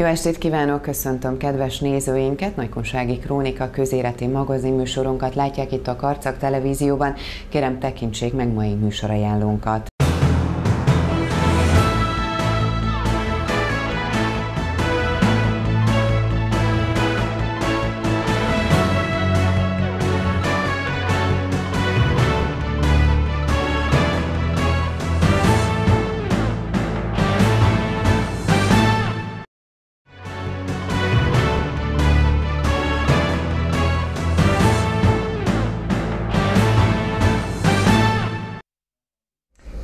Jó estét kívánok, köszöntöm kedves nézőinket! Nagykonsági Krónika közéleti magazin műsorunkat látják itt a Karcag televízióban. Kérem tekintsék meg mai műsorajánlónkat.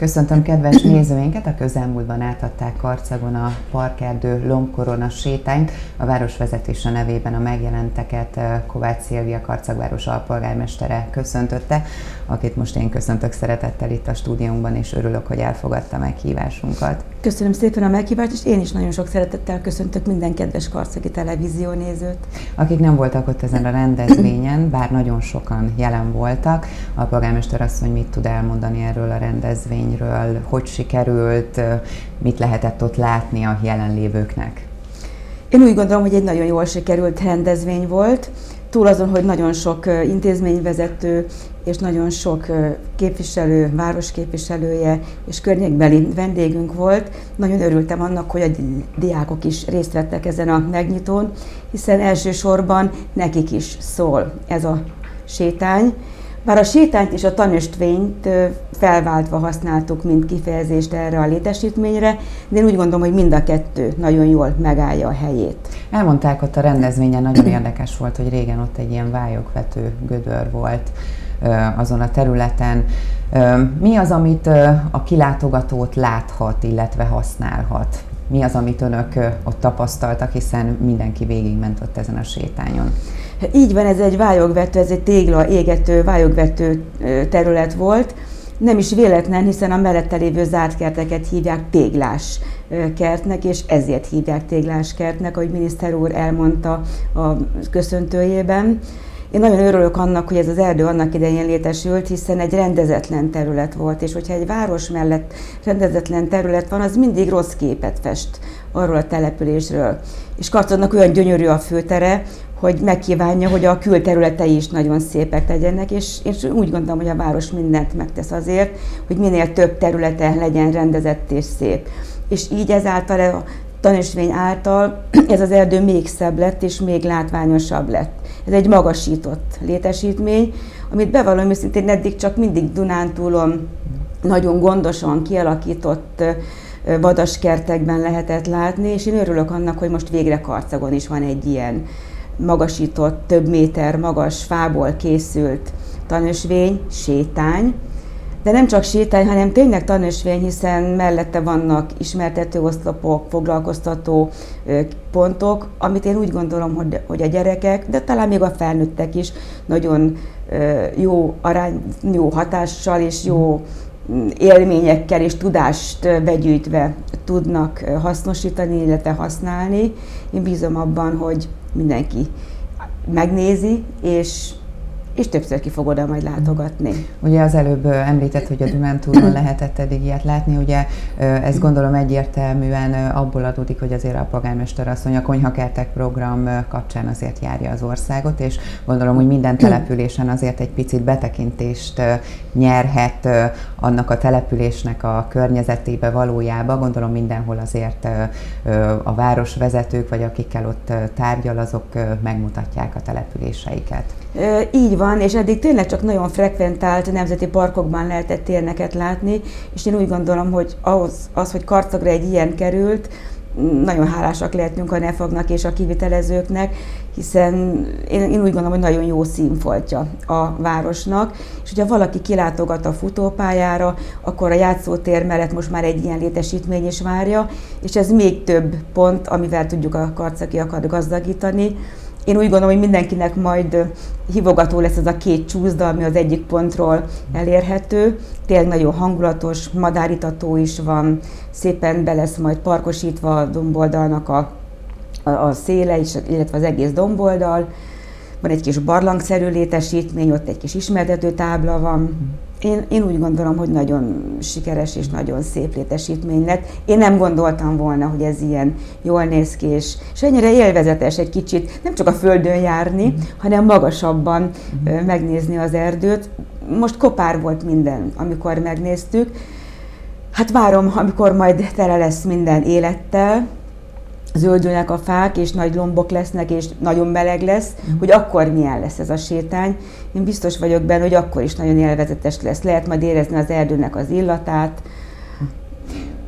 Köszöntöm kedves nézőinket! A közelmúltban átadták Karcagon a Parkerdő lombkorona sétányt. A városvezetése nevében a megjelenteket eh, Kovács Szilvia Karcagváros alpolgármestere köszöntötte, akit most én köszöntök szeretettel itt a stúdiónkban, és örülök, hogy elfogadta meghívásunkat. Köszönöm szépen a meghívást, és én is nagyon sok szeretettel köszöntök minden kedves karcagi televízió nézőt. Akik nem voltak ott ezen a rendezvényen, bár nagyon sokan jelen voltak, a polgármester asszony mit tud elmondani erről a rendezvényről, hogy sikerült, mit lehetett ott látni a jelenlévőknek? Én úgy gondolom, hogy egy nagyon jól sikerült rendezvény volt túl azon, hogy nagyon sok intézményvezető és nagyon sok képviselő, városképviselője és környékbeli vendégünk volt. Nagyon örültem annak, hogy a diákok is részt vettek ezen a megnyitón, hiszen elsősorban nekik is szól ez a sétány. Bár a sétányt és a tanöstvényt felváltva használtuk, mint kifejezést erre a létesítményre, de én úgy gondolom, hogy mind a kettő nagyon jól megállja a helyét. Elmondták ott a rendezvényen, nagyon érdekes volt, hogy régen ott egy ilyen vályogvető gödör volt azon a területen. Mi az, amit a kilátogatót láthat, illetve használhat? Mi az, amit önök ott tapasztaltak, hiszen mindenki végigment ott ezen a sétányon? Így van, ez egy vályogvető, ez egy tégla égető vályogvető terület volt. Nem is véletlen, hiszen a mellette lévő zárt kerteket hívják téglás kertnek, és ezért hívják téglás kertnek, ahogy miniszter úr elmondta a köszöntőjében. Én nagyon örülök annak, hogy ez az erdő annak idején létesült, hiszen egy rendezetlen terület volt, és hogyha egy város mellett rendezetlen terület van, az mindig rossz képet fest arról a településről. És Kartonnak olyan gyönyörű a főtere, hogy megkívánja, hogy a külterületei is nagyon szépek legyenek, és én úgy gondolom, hogy a város mindent megtesz azért, hogy minél több területe legyen rendezett és szép. És így ezáltal a tanúsvény által ez az erdő még szebb lett, és még látványosabb lett. Ez egy magasított létesítmény, amit bevallom őszintén eddig csak mindig Dunántúlon nagyon gondosan kialakított vadaskertekben lehetett látni, és én örülök annak, hogy most végre Karcagon is van egy ilyen magasított, több méter magas fából készült tanösvény, sétány, de nem csak sétány, hanem tényleg tanösvény, hiszen mellette vannak ismertető oszlopok, foglalkoztató pontok, amit én úgy gondolom, hogy, hogy a gyerekek, de talán még a felnőttek is nagyon jó arány, jó hatással és jó mm, élményekkel és tudást begyűjtve tudnak hasznosítani, illetve használni. Én bízom abban, hogy mindenki megnézi, és és többször ki fog oda majd látogatni. Ugye az előbb említett, hogy a Dunántúron lehetett eddig ilyet látni, ugye ez gondolom egyértelműen abból adódik, hogy azért a polgármester asszony a konyhakertek program kapcsán azért járja az országot, és gondolom, hogy minden településen azért egy picit betekintést nyerhet annak a településnek a környezetébe valójába. Gondolom mindenhol azért a városvezetők, vagy akikkel ott tárgyal, azok megmutatják a településeiket. Így van, és eddig tényleg csak nagyon frekventált nemzeti parkokban lehetett térneket látni, és én úgy gondolom, hogy ahhoz, az, hogy Karcagra egy ilyen került, nagyon hálásak lehetünk a nefagnak és a kivitelezőknek, hiszen én, én úgy gondolom, hogy nagyon jó színfoltja a városnak, és hogyha valaki kilátogat a futópályára, akkor a játszótér mellett most már egy ilyen létesítmény is várja, és ez még több pont, amivel tudjuk a karcakiakat gazdagítani. Én úgy gondolom, hogy mindenkinek majd hívogató lesz ez a két csúszda, ami az egyik pontról elérhető. Tényleg nagyon hangulatos, madáritató is van, szépen be lesz majd parkosítva a domboldalnak a, a, a széle, is, illetve az egész domboldal. Van egy kis barlangszerű létesítmény, ott egy kis ismertető tábla van. Én, én úgy gondolom, hogy nagyon sikeres és nagyon szép létesítmény lett. Én nem gondoltam volna, hogy ez ilyen jól néz ki, és, és ennyire élvezetes egy kicsit, nem csak a földön járni, mm. hanem magasabban mm. megnézni az erdőt. Most kopár volt minden, amikor megnéztük. Hát várom, amikor majd tele lesz minden élettel, zöldülnek a fák, és nagy lombok lesznek, és nagyon meleg lesz, mm. hogy akkor milyen lesz ez a sétány. Én biztos vagyok benne, hogy akkor is nagyon élvezetes lesz. Lehet majd érezni az erdőnek az illatát,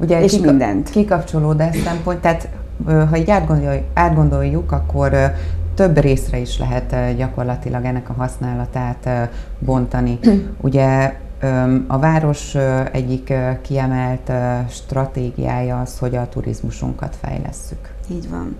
Ugye és kika- mindent. Kikapcsolódás szempont, tehát ha így átgondoljuk, átgondoljuk akkor több részre is lehet gyakorlatilag ennek a használatát bontani. Ugye a város egyik kiemelt stratégiája az, hogy a turizmusunkat fejlesszük. Így van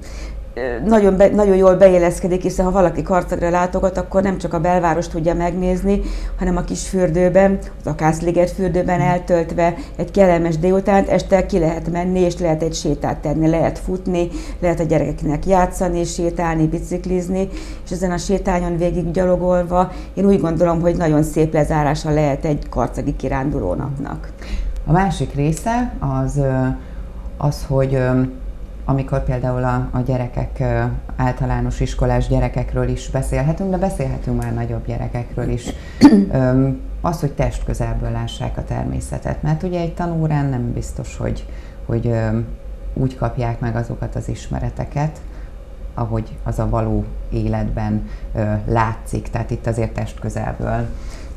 nagyon, be, nagyon jól beéleszkedik, hiszen ha valaki Karcagra látogat, akkor nem csak a belváros tudja megnézni, hanem a kis fürdőben, az Akászliget fürdőben eltöltve egy kellemes délutánt, este ki lehet menni, és lehet egy sétát tenni, lehet futni, lehet a gyerekeknek játszani, sétálni, biciklizni, és ezen a sétányon végig gyalogolva, én úgy gondolom, hogy nagyon szép lezárása lehet egy karcagi kirándulónapnak. A másik része az, az hogy amikor például a, a gyerekek, általános iskolás gyerekekről is beszélhetünk, de beszélhetünk már nagyobb gyerekekről is. Az, hogy test közelből lássák a természetet, mert ugye egy tanórán nem biztos, hogy, hogy úgy kapják meg azokat az ismereteket, ahogy az a való életben látszik, tehát itt azért test közelből.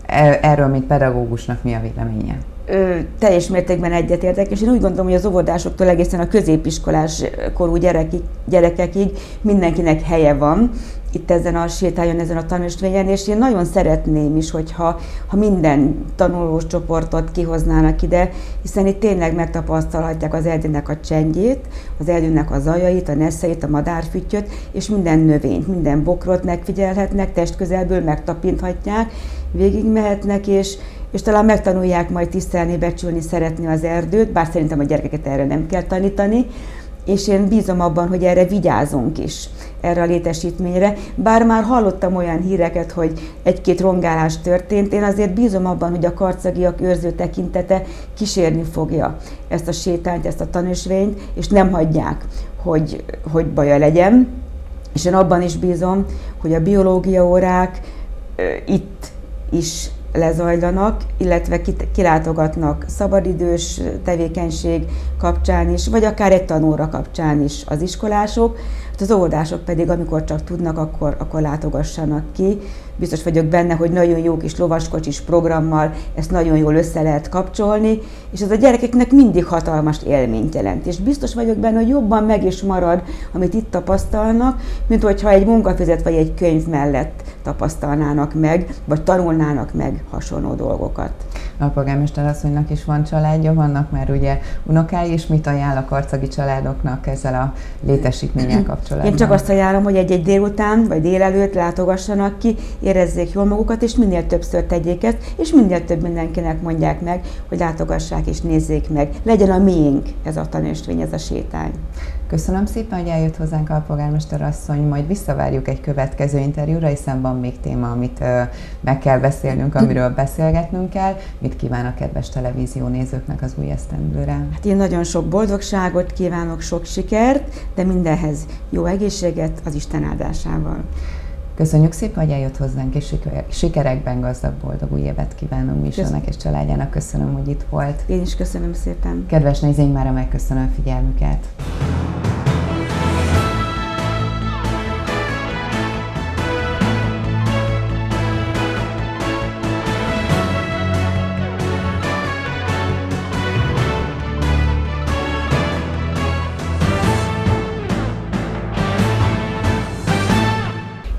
E, erről, mint pedagógusnak mi a véleménye? Ö, teljes mértékben egyetértek, és én úgy gondolom, hogy az óvodásoktól egészen a középiskolás korú gyerekig, gyerekekig mindenkinek helye van itt ezen a sétályon, ezen a tanúsvényen, és én nagyon szeretném is, hogyha ha minden tanulós csoportot kihoznának ide, hiszen itt tényleg megtapasztalhatják az erdőnek a csendjét, az erdőnek a zajait, a neszeit, a madárfüttyöt, és minden növényt, minden bokrot megfigyelhetnek, testközelből megtapinthatják, végigmehetnek, és, és talán megtanulják majd tisztelni, becsülni, szeretni az erdőt, bár szerintem a gyerekeket erre nem kell tanítani, és én bízom abban, hogy erre vigyázunk is, erre a létesítményre. Bár már hallottam olyan híreket, hogy egy-két rongálás történt, én azért bízom abban, hogy a karcagiak őrző tekintete kísérni fogja ezt a sétányt, ezt a tanúsvényt, és nem hagyják, hogy, hogy baja legyen. És én abban is bízom, hogy a biológia órák itt is lezajlanak, illetve kilátogatnak szabadidős tevékenység kapcsán is, vagy akár egy tanóra kapcsán is az iskolások, az óvodások pedig, amikor csak tudnak, akkor, akkor látogassanak ki. Biztos vagyok benne, hogy nagyon jó kis lovaskocsis programmal ezt nagyon jól össze lehet kapcsolni, és ez a gyerekeknek mindig hatalmas élményt jelent. És biztos vagyok benne, hogy jobban meg is marad, amit itt tapasztalnak, mint hogyha egy munkafizet vagy egy könyv mellett tapasztalnának meg, vagy tanulnának meg hasonló dolgokat. A polgármester asszonynak is van családja, vannak már ugye unokái, és mit ajánl a karcagi családoknak ezzel a létesítménnyel kapcsolatban? Én csak azt ajánlom, hogy egy-egy délután vagy délelőtt látogassanak ki, érezzék jól magukat, és minél többször tegyék ezt, és minél több mindenkinek mondják meg, hogy látogassák és nézzék meg. Legyen a miénk ez a tanúsvény, ez a sétány. Köszönöm szépen, hogy eljött hozzánk a polgármester asszony, majd visszavárjuk egy következő interjúra, hiszen van még téma, amit meg kell beszélnünk, amiről beszélgetnünk kell. Mit kíván a kedves televízió nézőknek az új esztendőre? Hát én nagyon sok boldogságot kívánok, sok sikert, de mindenhez jó egészséget az Isten áldásával. Köszönjük szépen, hogy eljött hozzánk, és sikerekben gazdag, boldog új évet kívánunk Miselnek és családjának. Köszönöm, hogy itt volt. Én is köszönöm szépen. Kedves nézőink, már megköszönöm a figyelmüket.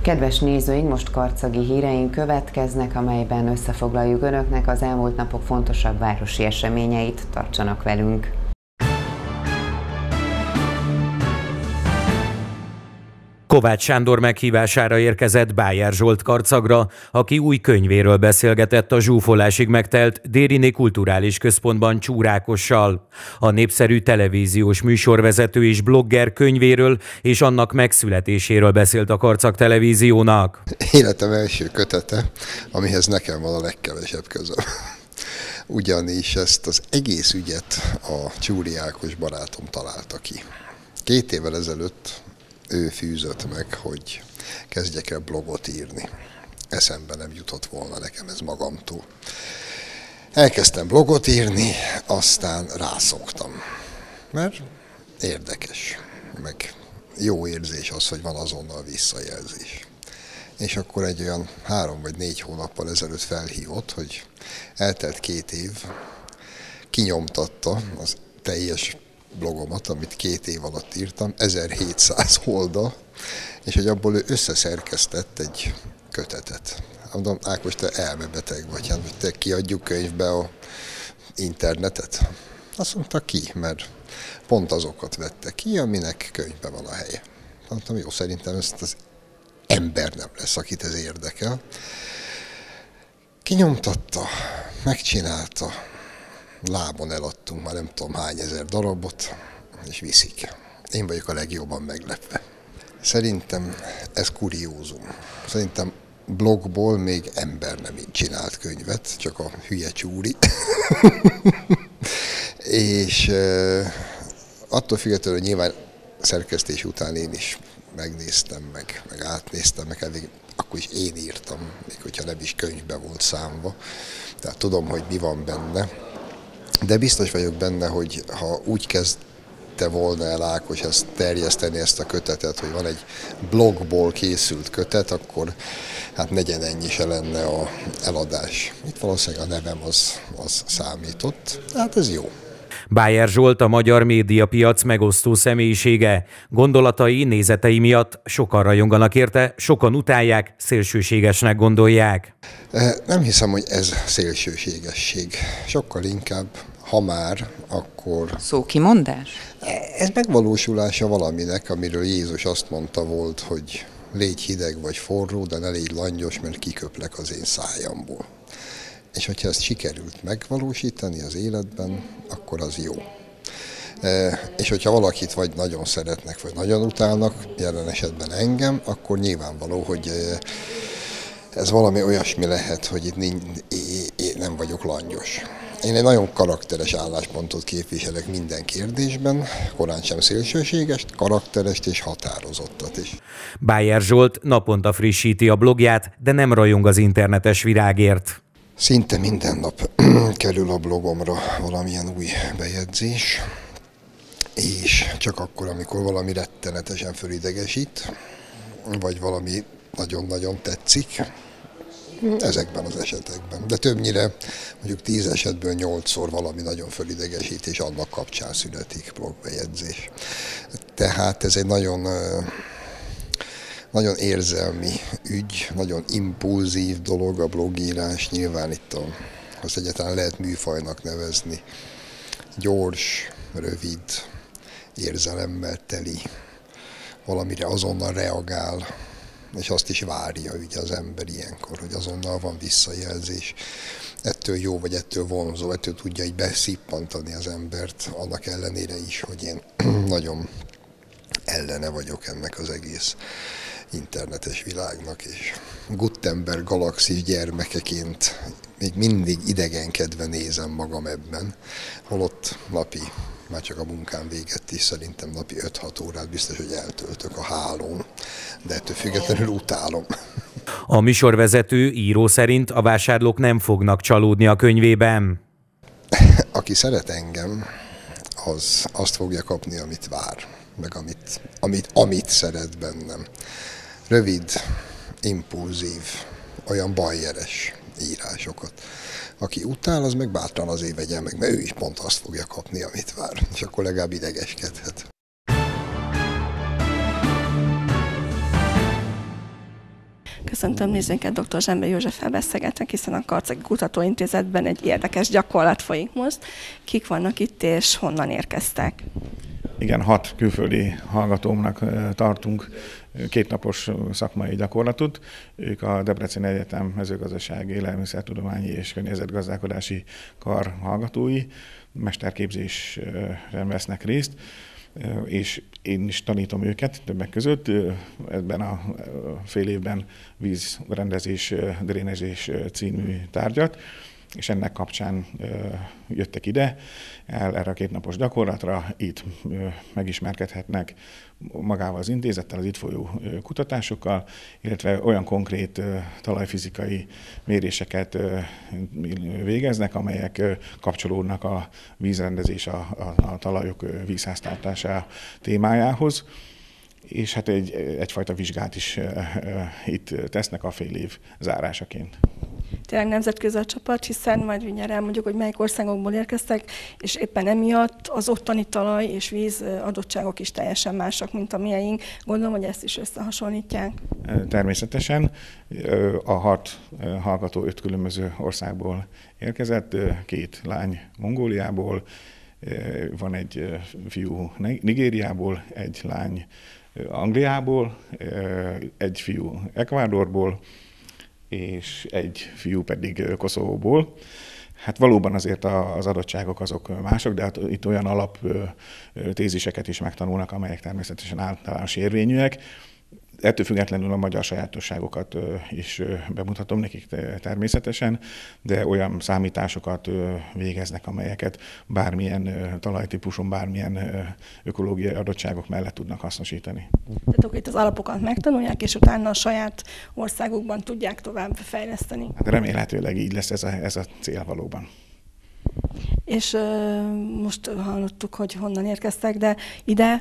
Kedves nézőink, most karcagi híreink következnek, amelyben összefoglaljuk Önöknek az elmúlt napok fontosabb városi eseményeit. Tartsanak velünk! Kovács Sándor meghívására érkezett Bájer Zsolt karcagra, aki új könyvéről beszélgetett a zsúfolásig megtelt Dériné Kulturális Központban Csúrákossal. A népszerű televíziós műsorvezető és blogger könyvéről és annak megszületéséről beszélt a Karcag televíziónak. Életem első kötete, amihez nekem van a legkevesebb közöm. ugyanis ezt az egész ügyet a Csúri Ákos barátom találta ki. Két évvel ezelőtt ő fűzött meg, hogy kezdjek el blogot írni. Eszembe nem jutott volna nekem ez magamtól. Elkezdtem blogot írni, aztán rászoktam. Mert érdekes, meg jó érzés az, hogy van azonnal visszajelzés. És akkor egy olyan három vagy négy hónappal ezelőtt felhívott, hogy eltelt két év, kinyomtatta az teljes blogomat, amit két év alatt írtam, 1700 oldal, és hogy abból ő összeszerkesztett egy kötetet. Mondom, Ákos, te elmebeteg vagy, hát, hogy te kiadjuk könyvbe a internetet. Azt mondta ki, mert pont azokat vette ki, aminek könyvben van a helye. Mondtam, jó, szerintem ezt az ember nem lesz, akit ez érdekel. Kinyomtatta, megcsinálta, lábon eladtunk már nem tudom hány ezer darabot, és viszik. Én vagyok a legjobban meglepve. Szerintem ez kuriózum. Szerintem blogból még ember nem így csinált könyvet, csak a hülye csúri. és attól függetlenül, hogy nyilván szerkesztés után én is megnéztem, meg, meg átnéztem, meg elég, akkor is én írtam, még hogyha nem is könyvbe volt számva. Tehát tudom, hogy mi van benne. De biztos vagyok benne, hogy ha úgy kezd vitte volna el Ákos ezt terjeszteni ezt a kötetet, hogy van egy blogból készült kötet, akkor hát negyen ennyi se lenne a eladás. Itt valószínűleg a nevem az, az számított. Hát ez jó. Bájer Zsolt a magyar médiapiac megosztó személyisége. Gondolatai, nézetei miatt sokan rajonganak érte, sokan utálják, szélsőségesnek gondolják. Eh, nem hiszem, hogy ez szélsőségesség. Sokkal inkább ha már, akkor... Szókimondás? Ez megvalósulása valaminek, amiről Jézus azt mondta volt, hogy légy hideg vagy forró, de ne légy langyos, mert kiköplek az én szájamból. És hogyha ezt sikerült megvalósítani az életben, akkor az jó. E, és hogyha valakit vagy nagyon szeretnek, vagy nagyon utálnak, jelen esetben engem, akkor nyilvánvaló, hogy e, ez valami olyasmi lehet, hogy itt nem vagyok langyos. Én egy nagyon karakteres álláspontot képviselek minden kérdésben, korán sem szélsőséges, karakteres és határozottat is. Bájer Zsolt naponta frissíti a blogját, de nem rajong az internetes virágért. Szinte minden nap kerül a blogomra valamilyen új bejegyzés, és csak akkor, amikor valami rettenetesen fölidegesít, vagy valami nagyon-nagyon tetszik, ezekben az esetekben. De többnyire mondjuk tíz esetből nyolcszor valami nagyon fölidegesít, és annak kapcsán születik blogbejegyzés. Tehát ez egy nagyon nagyon érzelmi ügy, nagyon impulzív dolog a blogírás, nyilván itt a, azt egyáltalán lehet műfajnak nevezni. Gyors, rövid, érzelemmel teli, valamire azonnal reagál, és azt is várja ugye az ember ilyenkor, hogy azonnal van visszajelzés. Ettől jó, vagy ettől vonzó, ettől tudja így beszippantani az embert, annak ellenére is, hogy én nagyon ellene vagyok ennek az egész internetes világnak, és Gutenberg galaxis gyermekeként még mindig idegenkedve nézem magam ebben, holott napi már csak a munkám véget is szerintem napi 5-6 órát biztos, hogy eltöltök a hálón, de ettől függetlenül utálom. A műsorvezető író szerint a vásárlók nem fognak csalódni a könyvében. Aki szeret engem, az azt fogja kapni, amit vár, meg amit, amit, amit szeret bennem. Rövid, impulzív, olyan bajjeres írásokat aki utál, az meg bátran azért vegye meg, mert ő is pont azt fogja kapni, amit vár, és akkor legalább idegeskedhet. Köszöntöm nézőinket, dr. Zsembe József beszélgetek, hiszen a Karcegi Kutatóintézetben egy érdekes gyakorlat folyik most. Kik vannak itt, és honnan érkeztek? Igen, hat külföldi hallgatómnak tartunk kétnapos szakmai gyakorlatot. Ők a Debrecen Egyetem mezőgazdasági, élelmiszertudományi és környezetgazdálkodási kar hallgatói, mesterképzésen vesznek részt és én is tanítom őket többek között. Ebben a fél évben vízrendezés, drénezés című tárgyat és ennek kapcsán jöttek ide, el erre a kétnapos gyakorlatra, itt megismerkedhetnek magával az intézettel, az itt folyó kutatásokkal, illetve olyan konkrét talajfizikai méréseket végeznek, amelyek kapcsolódnak a vízrendezés, a, a, a talajok vízháztartása témájához és hát egy, egyfajta vizsgát is itt tesznek a fél év zárásaként tényleg nemzetközi a csapat, hiszen majd mindjárt elmondjuk, hogy melyik országokból érkeztek, és éppen emiatt az ottani talaj és víz adottságok is teljesen másak, mint a mieink. Gondolom, hogy ezt is összehasonlítják. Természetesen a hat hallgató öt különböző országból érkezett, két lány Mongóliából, van egy fiú Nigériából, egy lány Angliából, egy fiú Ekvádorból, és egy fiú pedig Koszovóból. Hát valóban azért az adottságok azok mások, de hát itt olyan alap téziseket is megtanulnak, amelyek természetesen általános érvényűek ettől függetlenül a magyar sajátosságokat is bemutatom nekik természetesen, de olyan számításokat végeznek, amelyeket bármilyen talajtípuson, bármilyen ökológiai adottságok mellett tudnak hasznosítani. Tehát akkor itt az alapokat megtanulják, és utána a saját országukban tudják tovább fejleszteni. Hát remélhetőleg így lesz ez a, ez a cél valóban. És most hallottuk, hogy honnan érkeztek, de ide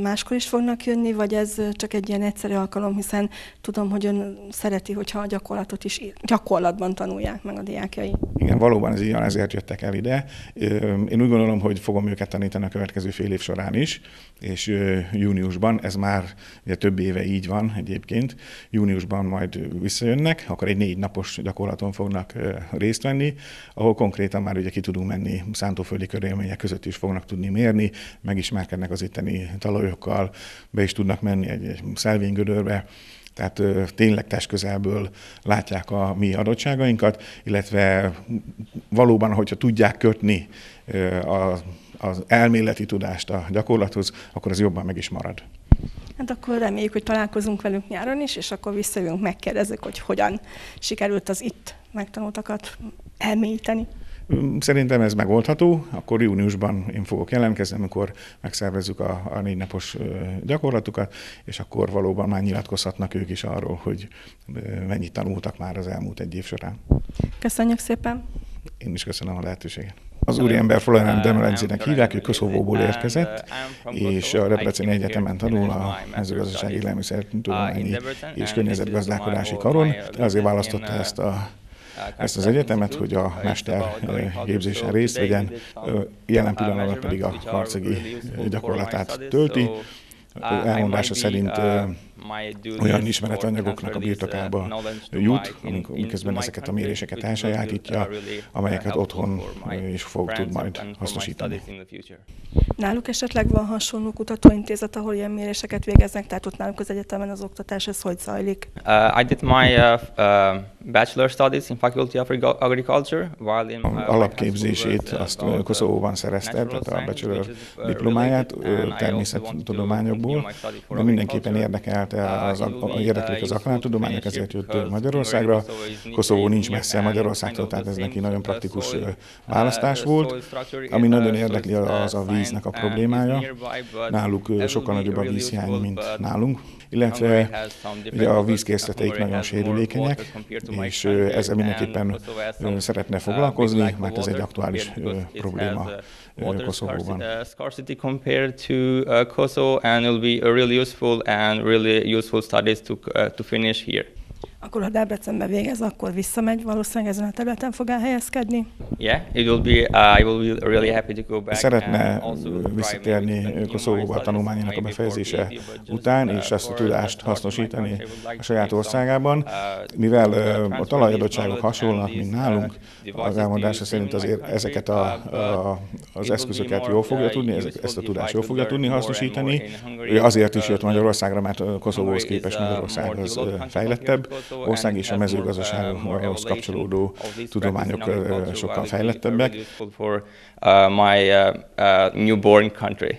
máskor is fognak jönni, vagy ez csak egy ilyen egyszerű alkalom, hiszen tudom, hogy ön szereti, hogyha a gyakorlatot is gyakorlatban tanulják meg a diákjai. Igen, valóban ez van, ezért jöttek el ide. Én úgy gondolom, hogy fogom őket tanítani a következő fél év során is, és júniusban, ez már ugye több éve így van egyébként, júniusban majd visszajönnek, akkor egy négy napos gyakorlaton fognak részt venni, ahol konkrétan már ugye ki tudunk menni szántóföldi körülmények között is fognak tudni mérni, megismerkednek az itteni talajokkal, be is tudnak menni egy, egy szelvénygödörbe, tehát tényleg testközelből látják a mi adottságainkat, illetve valóban, hogyha tudják kötni a, az elméleti tudást a gyakorlathoz, akkor az jobban meg is marad. Hát akkor reméljük, hogy találkozunk velünk nyáron is, és akkor visszajövünk, megkérdezzük, hogy hogyan sikerült az itt megtanultakat elmélyíteni. Szerintem ez megoldható, akkor júniusban én fogok jelentkezni, amikor megszervezzük a, a négy napos gyakorlatukat, és akkor valóban már nyilatkozhatnak ők is arról, hogy mennyit tanultak már az elmúlt egy év során. Köszönjük szépen! Én is köszönöm a lehetőséget. Az úriember Florian Demelenzinek hívják, ő Koszovóból érkezett, és a Debreceni Egyetemen tanul a mezőgazdasági élelmiszertudományi és környezetgazdálkodási karon. Azért választotta ezt a ezt az egyetemet, hogy a mester képzésen részt vegyen. Jelen pillanatban pedig a harcegi gyakorlatát tölti. Elmondása szerint olyan ismeretanyagoknak a birtokába jut, miközben ezeket a méréseket elsajátítja, amelyeket otthon is fog tud majd hasznosítani. Náluk esetleg van hasonló kutatóintézet, ahol ilyen méréseket végeznek, tehát ott náluk az egyetemen az oktatás, ez hogy zajlik? Uh, I did my uh, uh, bachelor studies in Faculty of Agriculture, while in uh, alapképzését azt Koszovóban szerezte, tehát a bachelor diplomáját természettudományokból, de mindenképpen érdekelte az, érdeklik az agrártudományok, ezért jött Magyarországra. Koszovó nincs messze Magyarországtól, tehát ez neki nagyon praktikus választás volt. Ami nagyon érdekli az a víznek a problémája. Náluk sokkal nagyobb a vízhiány, mint nálunk illetve ugye a vízkészleteik nagyon sérülékenyek, és ezzel mindenképpen szeretne foglalkozni, mert ez egy aktuális probléma Koszovóban. Uh, scarcity compared to uh, Kosovo, and it will be a really useful and really useful studies to, uh, to finish here. Akkor ha Debrecenbe végez, akkor visszamegy, valószínűleg ezen a területen fog elhelyezkedni. Yeah, it will be, uh, I will be really happy to go back. Szeretne visszatérni Koszovóba a tanulmányának a befejezése után, és ezt a tudást hasznosítani a saját országában. Uh, Mivel a talajadottságok hasonlóak, mint nálunk, az elmondása szerint azért ezeket a, a, az eszközöket jól fogja tudni, ezt a tudást jól fogja tudni hasznosítani. Azért is jött Magyarországra, mert Koszovóhoz képest Magyarország az fejlettebb, ország és a mezőgazdasághoz kapcsolódó tudományok sokkal fejlettebbek. my newborn country.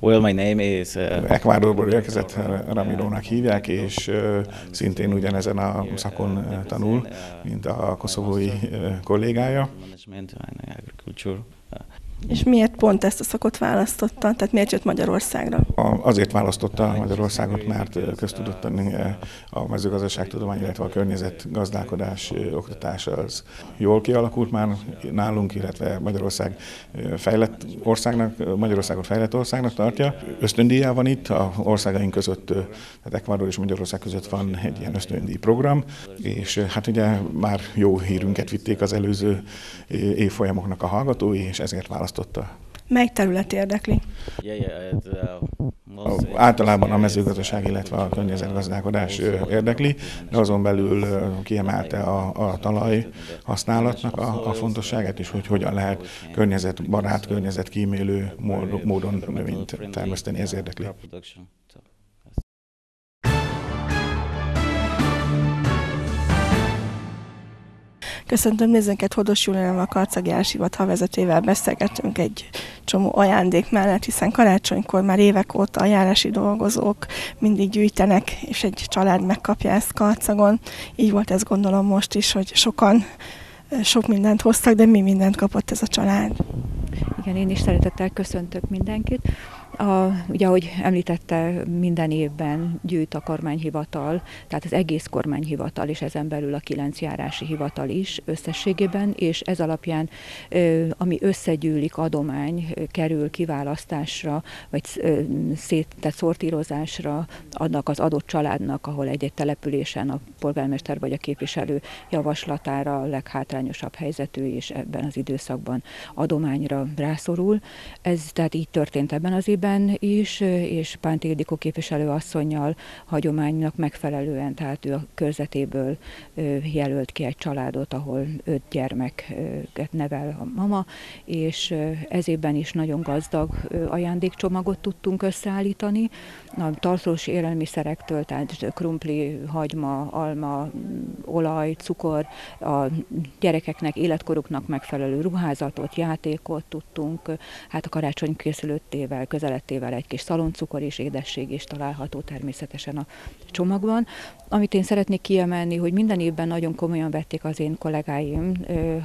Well, my name is... Uh, Ecuadorból érkezett Ramirónak hívják, és uh, szintén ugyanezen a szakon uh, tanul, mint a koszovói uh, kollégája. Management and agriculture és miért pont ezt a szakot választotta? Tehát miért jött Magyarországra? Azért választotta Magyarországot, mert köztudottan a mezőgazdaságtudomány, illetve a környezetgazdálkodás oktatása az jól kialakult már nálunk, illetve Magyarország fejlett országnak, Magyarországot fejlett országnak tartja. Ösztöndíjá van itt, a országaink között, tehát Ecuador és Magyarország között van egy ilyen ösztöndíj program, és hát ugye már jó hírünket vitték az előző évfolyamoknak a hallgatói, és ezért választottak választotta? Mely terület érdekli? Általában a mezőgazdaság, illetve a környezetgazdálkodás érdekli, de azon belül kiemelte a, a talaj használatnak a, a fontosságát, és hogy hogyan lehet környezetbarát, környezetkímélő módon növényt termeszteni, ez érdekli. Köszöntöm nézőnket, Hodos Julián a Karcagi Hivatal vezetővel beszélgetünk egy csomó ajándék mellett, hiszen karácsonykor már évek óta a járási dolgozók mindig gyűjtenek, és egy család megkapja ezt Karcagon. Így volt ez gondolom most is, hogy sokan sok mindent hoztak, de mi mindent kapott ez a család? Igen, én is szeretettel köszöntök mindenkit. A, ugye, ahogy említette, minden évben gyűjt a kormányhivatal, tehát az egész kormányhivatal, és ezen belül a kilenc járási hivatal is összességében, és ez alapján, ami összegyűlik adomány, kerül kiválasztásra, vagy szét, tehát szortírozásra adnak az adott családnak, ahol egy-egy településen a polgármester vagy a képviselő javaslatára a leghátrányosabb helyzetű, és ebben az időszakban adományra rászorul. Ez tehát így történt ebben az évben évben is, és Pánti Ildikó képviselő asszonynal hagyománynak megfelelően, tehát ő a körzetéből jelölt ki egy családot, ahol öt gyermeket nevel a mama, és ez évben is nagyon gazdag ajándékcsomagot tudtunk összeállítani. A tartós élelmiszerektől, tehát krumpli, hagyma, alma, olaj, cukor, a gyerekeknek, életkoruknak megfelelő ruházatot, játékot tudtunk, hát a karácsony készülöttével közel mellettével egy kis szaloncukor és édesség is található természetesen a csomagban. Amit én szeretnék kiemelni, hogy minden évben nagyon komolyan vették az én kollégáim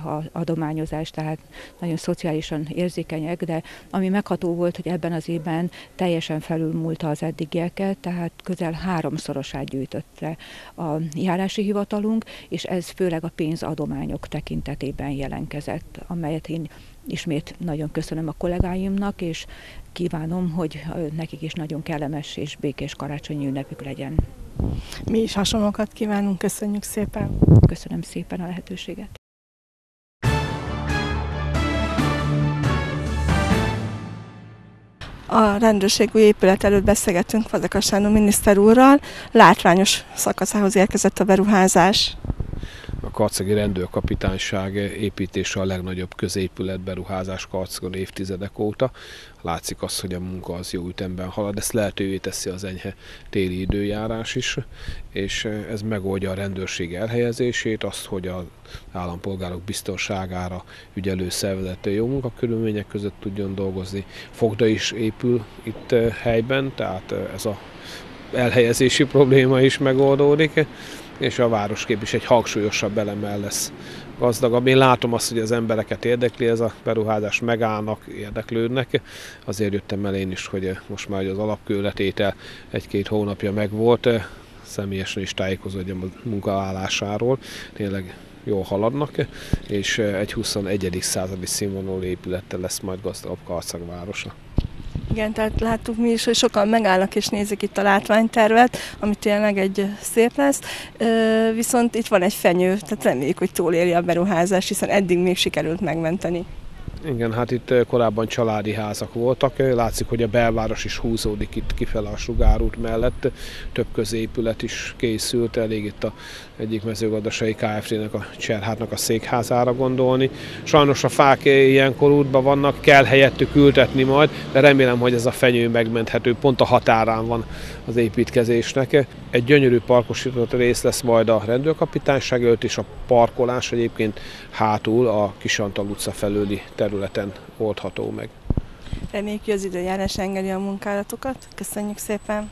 a adományozást, tehát nagyon szociálisan érzékenyek, de ami megható volt, hogy ebben az évben teljesen felülmúlta az eddigieket, tehát közel háromszorosát gyűjtötte a járási hivatalunk, és ez főleg a pénzadományok tekintetében jelenkezett, amelyet én ismét nagyon köszönöm a kollégáimnak, és kívánom, hogy nekik is nagyon kellemes és békés karácsonyi ünnepük legyen. Mi is hasonlókat kívánunk, köszönjük szépen. Köszönöm szépen a lehetőséget. A rendőrség új épület előtt beszélgettünk Fazekas Sándor miniszter úrral. Látványos szakaszához érkezett a beruházás a karcegi rendőrkapitányság építése a legnagyobb középület beruházás Karcagon évtizedek óta. Látszik az, hogy a munka az jó ütemben halad, ezt lehetővé teszi az enyhe téli időjárás is, és ez megoldja a rendőrség elhelyezését, azt, hogy az állampolgárok biztonságára ügyelő szervezete jó munkakörülmények között tudjon dolgozni. Fogda is épül itt helyben, tehát ez a elhelyezési probléma is megoldódik és a városkép is egy hangsúlyosabb elemmel lesz gazdagabb. Én látom azt, hogy az embereket érdekli ez a beruházás, megállnak, érdeklődnek. Azért jöttem el én is, hogy most már az alapkőletétel egy-két hónapja megvolt, személyesen is tájékozódjam a munkaállásáról. Tényleg jól haladnak, és egy 21. századi színvonalú épülettel lesz majd gazdagabb Karcag városa. Igen, tehát láttuk mi is, hogy sokan megállnak és nézik itt a látványtervet, ami tényleg egy szép lesz. Viszont itt van egy fenyő, tehát reméljük, hogy túléli a beruházás, hiszen eddig még sikerült megmenteni. Igen, hát itt korábban családi házak voltak, látszik, hogy a belváros is húzódik itt kifele a sugárút mellett, több középület is készült, elég itt a egyik mezőgazdasági Kft-nek, a Cserhátnak a székházára gondolni. Sajnos a fák ilyenkor útban vannak, kell helyettük ültetni majd, de remélem, hogy ez a fenyő megmenthető, pont a határán van az építkezésnek. Egy gyönyörű parkosított rész lesz majd a rendőrkapitányság előtt, és a parkolás egyébként hátul a Kisantal utca felőli területen oldható meg. Reméljük, hogy az időjárás engedi a munkálatokat. Köszönjük szépen!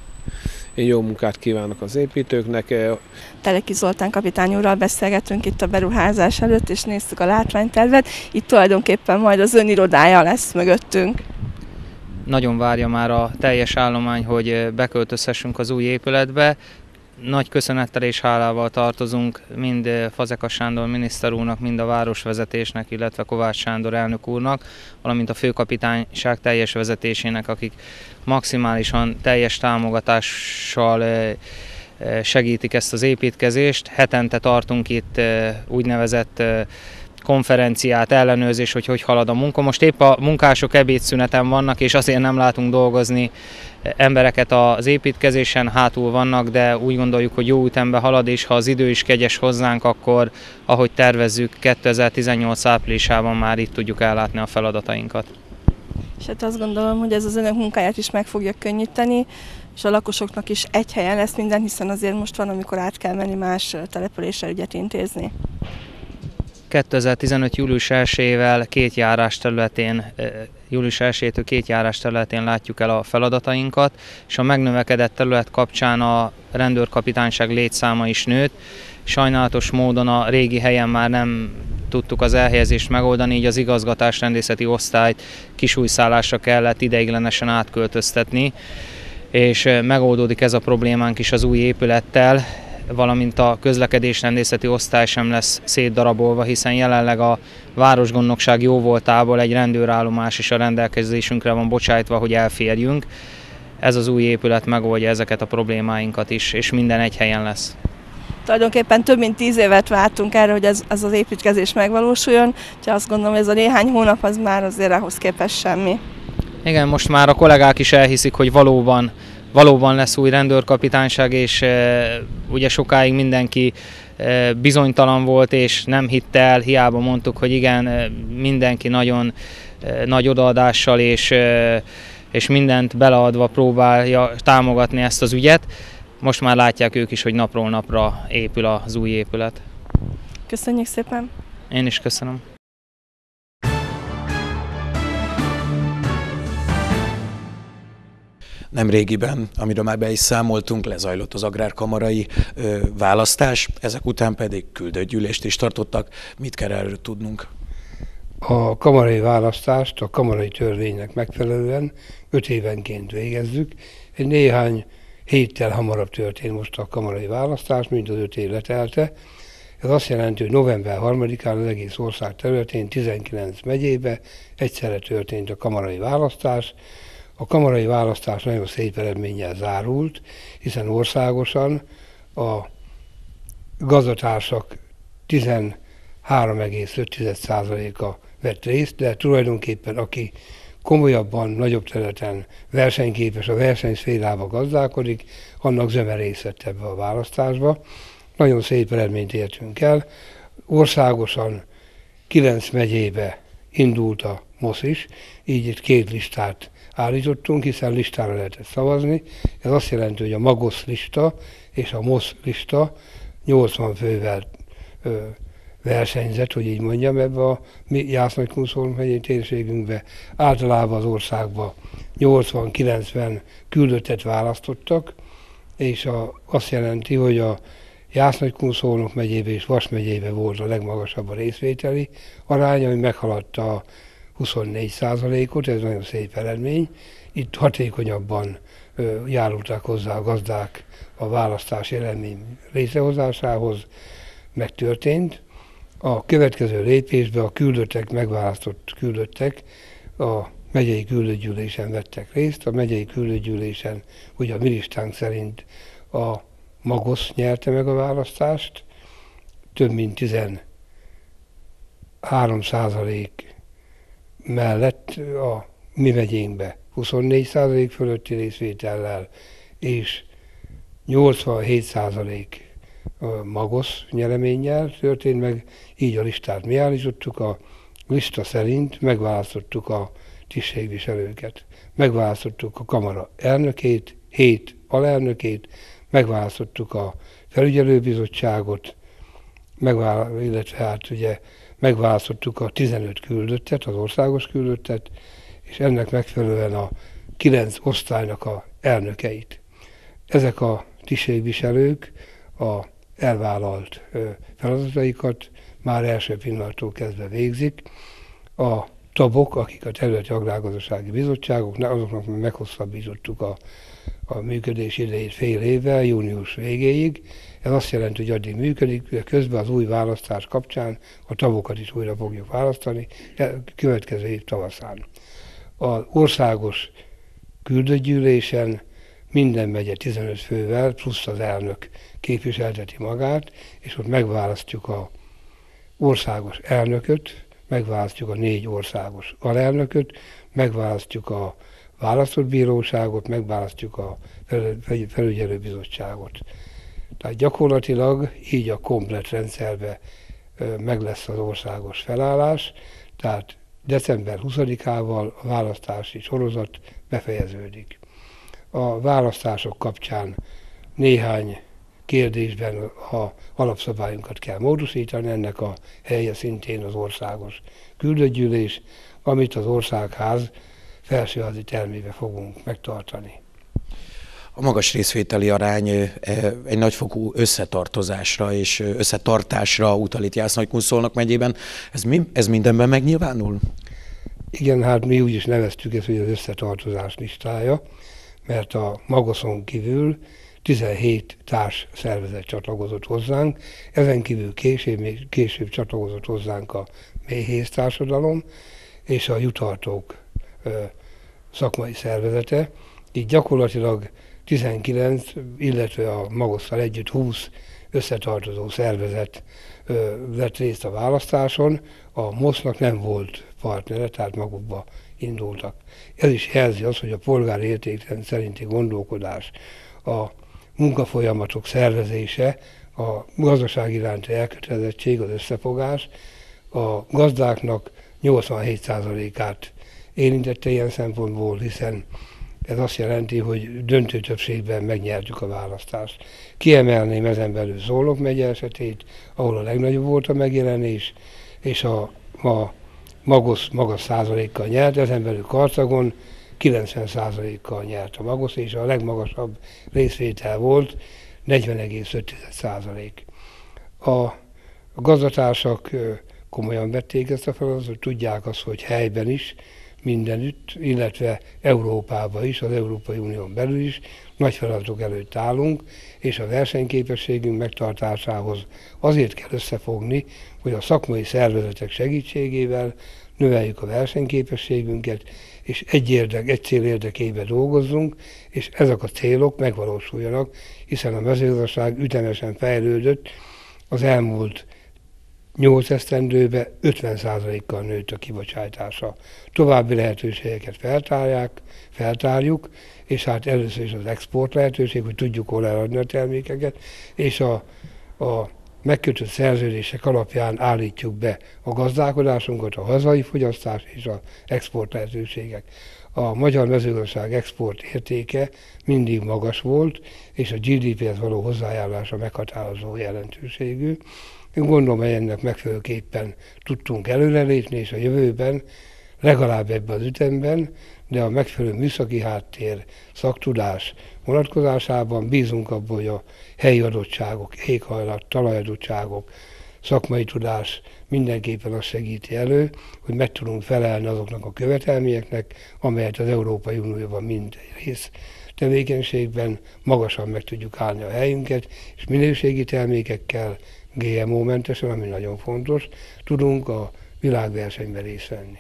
Én jó munkát kívánok az építőknek. Teleki Zoltán kapitány úrral beszélgetünk itt a beruházás előtt, és néztük a látványtervet. Itt tulajdonképpen majd az ön irodája lesz mögöttünk. Nagyon várja már a teljes állomány, hogy beköltözhessünk az új épületbe nagy köszönettel és hálával tartozunk mind Fazekas Sándor miniszter úrnak, mind a városvezetésnek, illetve Kovács Sándor elnök úrnak, valamint a főkapitányság teljes vezetésének, akik maximálisan teljes támogatással eh, eh, segítik ezt az építkezést. Hetente tartunk itt eh, úgynevezett konferenciát, ellenőrzés, hogy hogy halad a munka. Most épp a munkások ebédszüneten vannak, és azért nem látunk dolgozni embereket az építkezésen, hátul vannak, de úgy gondoljuk, hogy jó ütembe halad, és ha az idő is kegyes hozzánk, akkor ahogy tervezzük, 2018 áprilisában már itt tudjuk ellátni a feladatainkat. És hát azt gondolom, hogy ez az önök munkáját is meg fogja könnyíteni, és a lakosoknak is egy helyen lesz minden, hiszen azért most van, amikor át kell menni más településre ügyet intézni. 2015. július 1-ével két járás területén, július 1 két járás területén látjuk el a feladatainkat, és a megnövekedett terület kapcsán a rendőrkapitányság létszáma is nőtt. Sajnálatos módon a régi helyen már nem tudtuk az elhelyezést megoldani, így az igazgatás rendészeti osztályt kisújszállásra kellett ideiglenesen átköltöztetni, és megoldódik ez a problémánk is az új épülettel, valamint a közlekedésrendészeti osztály sem lesz szétdarabolva, hiszen jelenleg a városgondnokság jó voltából egy rendőrállomás is a rendelkezésünkre van bocsájtva, hogy elférjünk. Ez az új épület megoldja ezeket a problémáinkat is, és minden egy helyen lesz. Tulajdonképpen több mint tíz évet vártunk erre, hogy ez, ez az építkezés megvalósuljon, úgyhogy azt gondolom, hogy ez a néhány hónap az már azért ahhoz képest semmi. Igen, most már a kollégák is elhiszik, hogy valóban valóban lesz új rendőrkapitányság, és e, ugye sokáig mindenki e, bizonytalan volt, és nem hitte el, hiába mondtuk, hogy igen, e, mindenki nagyon nagy odaadással és, és mindent beleadva próbálja támogatni ezt az ügyet. Most már látják ők is, hogy napról napra épül az új épület. Köszönjük szépen! Én is köszönöm. Nem régiben, amiről már be is számoltunk, lezajlott az agrárkamarai ö, választás, ezek után pedig küldött gyűlést is tartottak. Mit kell erről tudnunk? A kamarai választást a kamarai törvénynek megfelelően öt évenként végezzük. Egy néhány héttel hamarabb történt most a kamarai választás, mint az öt év letelte. Ez azt jelenti, hogy november 3-án az egész ország területén 19 megyébe egyszerre történt a kamarai választás. A kamarai választás nagyon szép eredménnyel zárult, hiszen országosan a gazdatársak 13,5%-a vett részt, de tulajdonképpen aki komolyabban, nagyobb területen versenyképes, a versenyszférába gazdálkodik, annak zöme részt ebbe a választásba. Nagyon szép eredményt értünk el. Országosan 9 megyébe indult a MOSZ is, így itt két listát állítottunk, hiszen listára lehetett szavazni. Ez azt jelenti, hogy a Magos lista és a MOSZ lista 80 fővel ö, versenyzett, hogy így mondjam, ebbe a mi Jász-Nagykunszolom megyei térségünkbe. Általában az országban 80-90 küldöttet választottak, és a, azt jelenti, hogy a Jász-Nagykunszolnok megyébe és Vas megyébe volt a legmagasabb a részvételi arány, ami meghaladta a 24 százalékot, ez nagyon szép eredmény. Itt hatékonyabban járultak hozzá a gazdák a választási eredmény létrehozásához, megtörtént. A következő lépésben a küldöttek, megválasztott küldöttek a megyei küldőgyűlésen vettek részt. A megyei küldőgyűlésen ugye a milistánk szerint a Magosz nyerte meg a választást, több mint 13 százalék mellett a mi megyénkbe 24% fölötti részvétellel és 87% magosz nyereménnyel történt meg, így a listát mi állítottuk, a lista szerint megválasztottuk a tisztségviselőket. Megválasztottuk a kamara elnökét, hét alelnökét, megválasztottuk a felügyelőbizottságot, megvála, illetve hát ugye megválasztottuk a 15 küldöttet, az országos küldöttet, és ennek megfelelően a 9 osztálynak a elnökeit. Ezek a tisztségviselők a elvállalt feladataikat már első pillanattól kezdve végzik. A tabok, akik a területi agrárgazdasági bizottságok, azoknak meghosszabbítottuk a, a működés idejét fél évvel, június végéig. Ez azt jelenti, hogy addig működik, de közben az új választás kapcsán a tagokat is újra fogjuk választani, következő év tavaszán. Az országos küldőgyűlésen minden megye 15 fővel, plusz az elnök képviselteti magát, és ott megválasztjuk a országos elnököt, megválasztjuk a négy országos alelnököt, megválasztjuk a választott bíróságot, megválasztjuk a felügyelőbizottságot. Tehát gyakorlatilag így a komplet rendszerbe meg lesz az országos felállás, tehát december 20-ával a választási sorozat befejeződik. A választások kapcsán néhány kérdésben a alapszabályunkat kell módosítani, ennek a helye szintén az országos küldőgyűlés, amit az országház felsőházi termébe fogunk megtartani. A magas részvételi arány egy nagyfokú összetartozásra és összetartásra utalít Jász-Nagykunszolnok megyében. Ez, mi, ez mindenben megnyilvánul? Igen, hát mi úgy is neveztük ezt, hogy az összetartozás listája, mert a Magoszon kívül 17 társ szervezet csatlakozott hozzánk, ezen kívül később, később csatlakozott hozzánk a méhész társadalom és a jutartók szakmai szervezete. Így gyakorlatilag 19, illetve a Magosszal együtt 20 összetartozó szervezet ö, vett részt a választáson, a MOSZ-nak nem volt partnere, tehát magukba indultak. Ez is jelzi azt, hogy a polgári értékrend szerinti gondolkodás, a munkafolyamatok szervezése, a gazdaság iránti elkötelezettség, az összefogás a gazdáknak 87%-át érintette ilyen szempontból, hiszen ez azt jelenti, hogy döntő többségben megnyertük a választást. Kiemelném ezen belül Zólok megye esetét, ahol a legnagyobb volt a megjelenés, és a, a Magosz magas százalékkal nyert, ezen belül Karcagon 90%-kal nyert a Magosz, és a legmagasabb részvétel volt 40,5%. A gazdatársak komolyan vették ezt a feladatot, tudják azt, hogy helyben is, mindenütt, illetve Európában is, az Európai Unión belül is. Nagy feladatok előtt állunk, és a versenyképességünk megtartásához azért kell összefogni, hogy a szakmai szervezetek segítségével növeljük a versenyképességünket, és egy, érdek, egy cél érdekében dolgozzunk, és ezek a célok megvalósuljanak, hiszen a mezőgazdaság ütemesen fejlődött, az elmúlt 8 esztendőben 50%-kal nőtt a kibocsátása. További lehetőségeket feltárják, feltárjuk, és hát először is az export lehetőség, hogy tudjuk hol eladni a termékeket, és a, a megkötött szerződések alapján állítjuk be a gazdálkodásunkat, a hazai fogyasztás és az export lehetőségek. A magyar mezőgazdaság export értéke mindig magas volt, és a GDP-hez való hozzájárulása meghatározó jelentőségű. Én gondolom, hogy ennek megfelelőképpen tudtunk előrelépni, és a jövőben legalább ebben az ütemben, de a megfelelő műszaki háttér, szaktudás vonatkozásában bízunk abban, hogy a helyi adottságok, éghajlat, talajadottságok, szakmai tudás mindenképpen azt segíti elő, hogy meg tudunk felelni azoknak a követelményeknek, amelyet az Európai Unióban mind rész tevékenységben magasan meg tudjuk állni a helyünket, és minőségi termékekkel, GMO-mentesen, ami nagyon fontos, tudunk a világversenyben részt venni.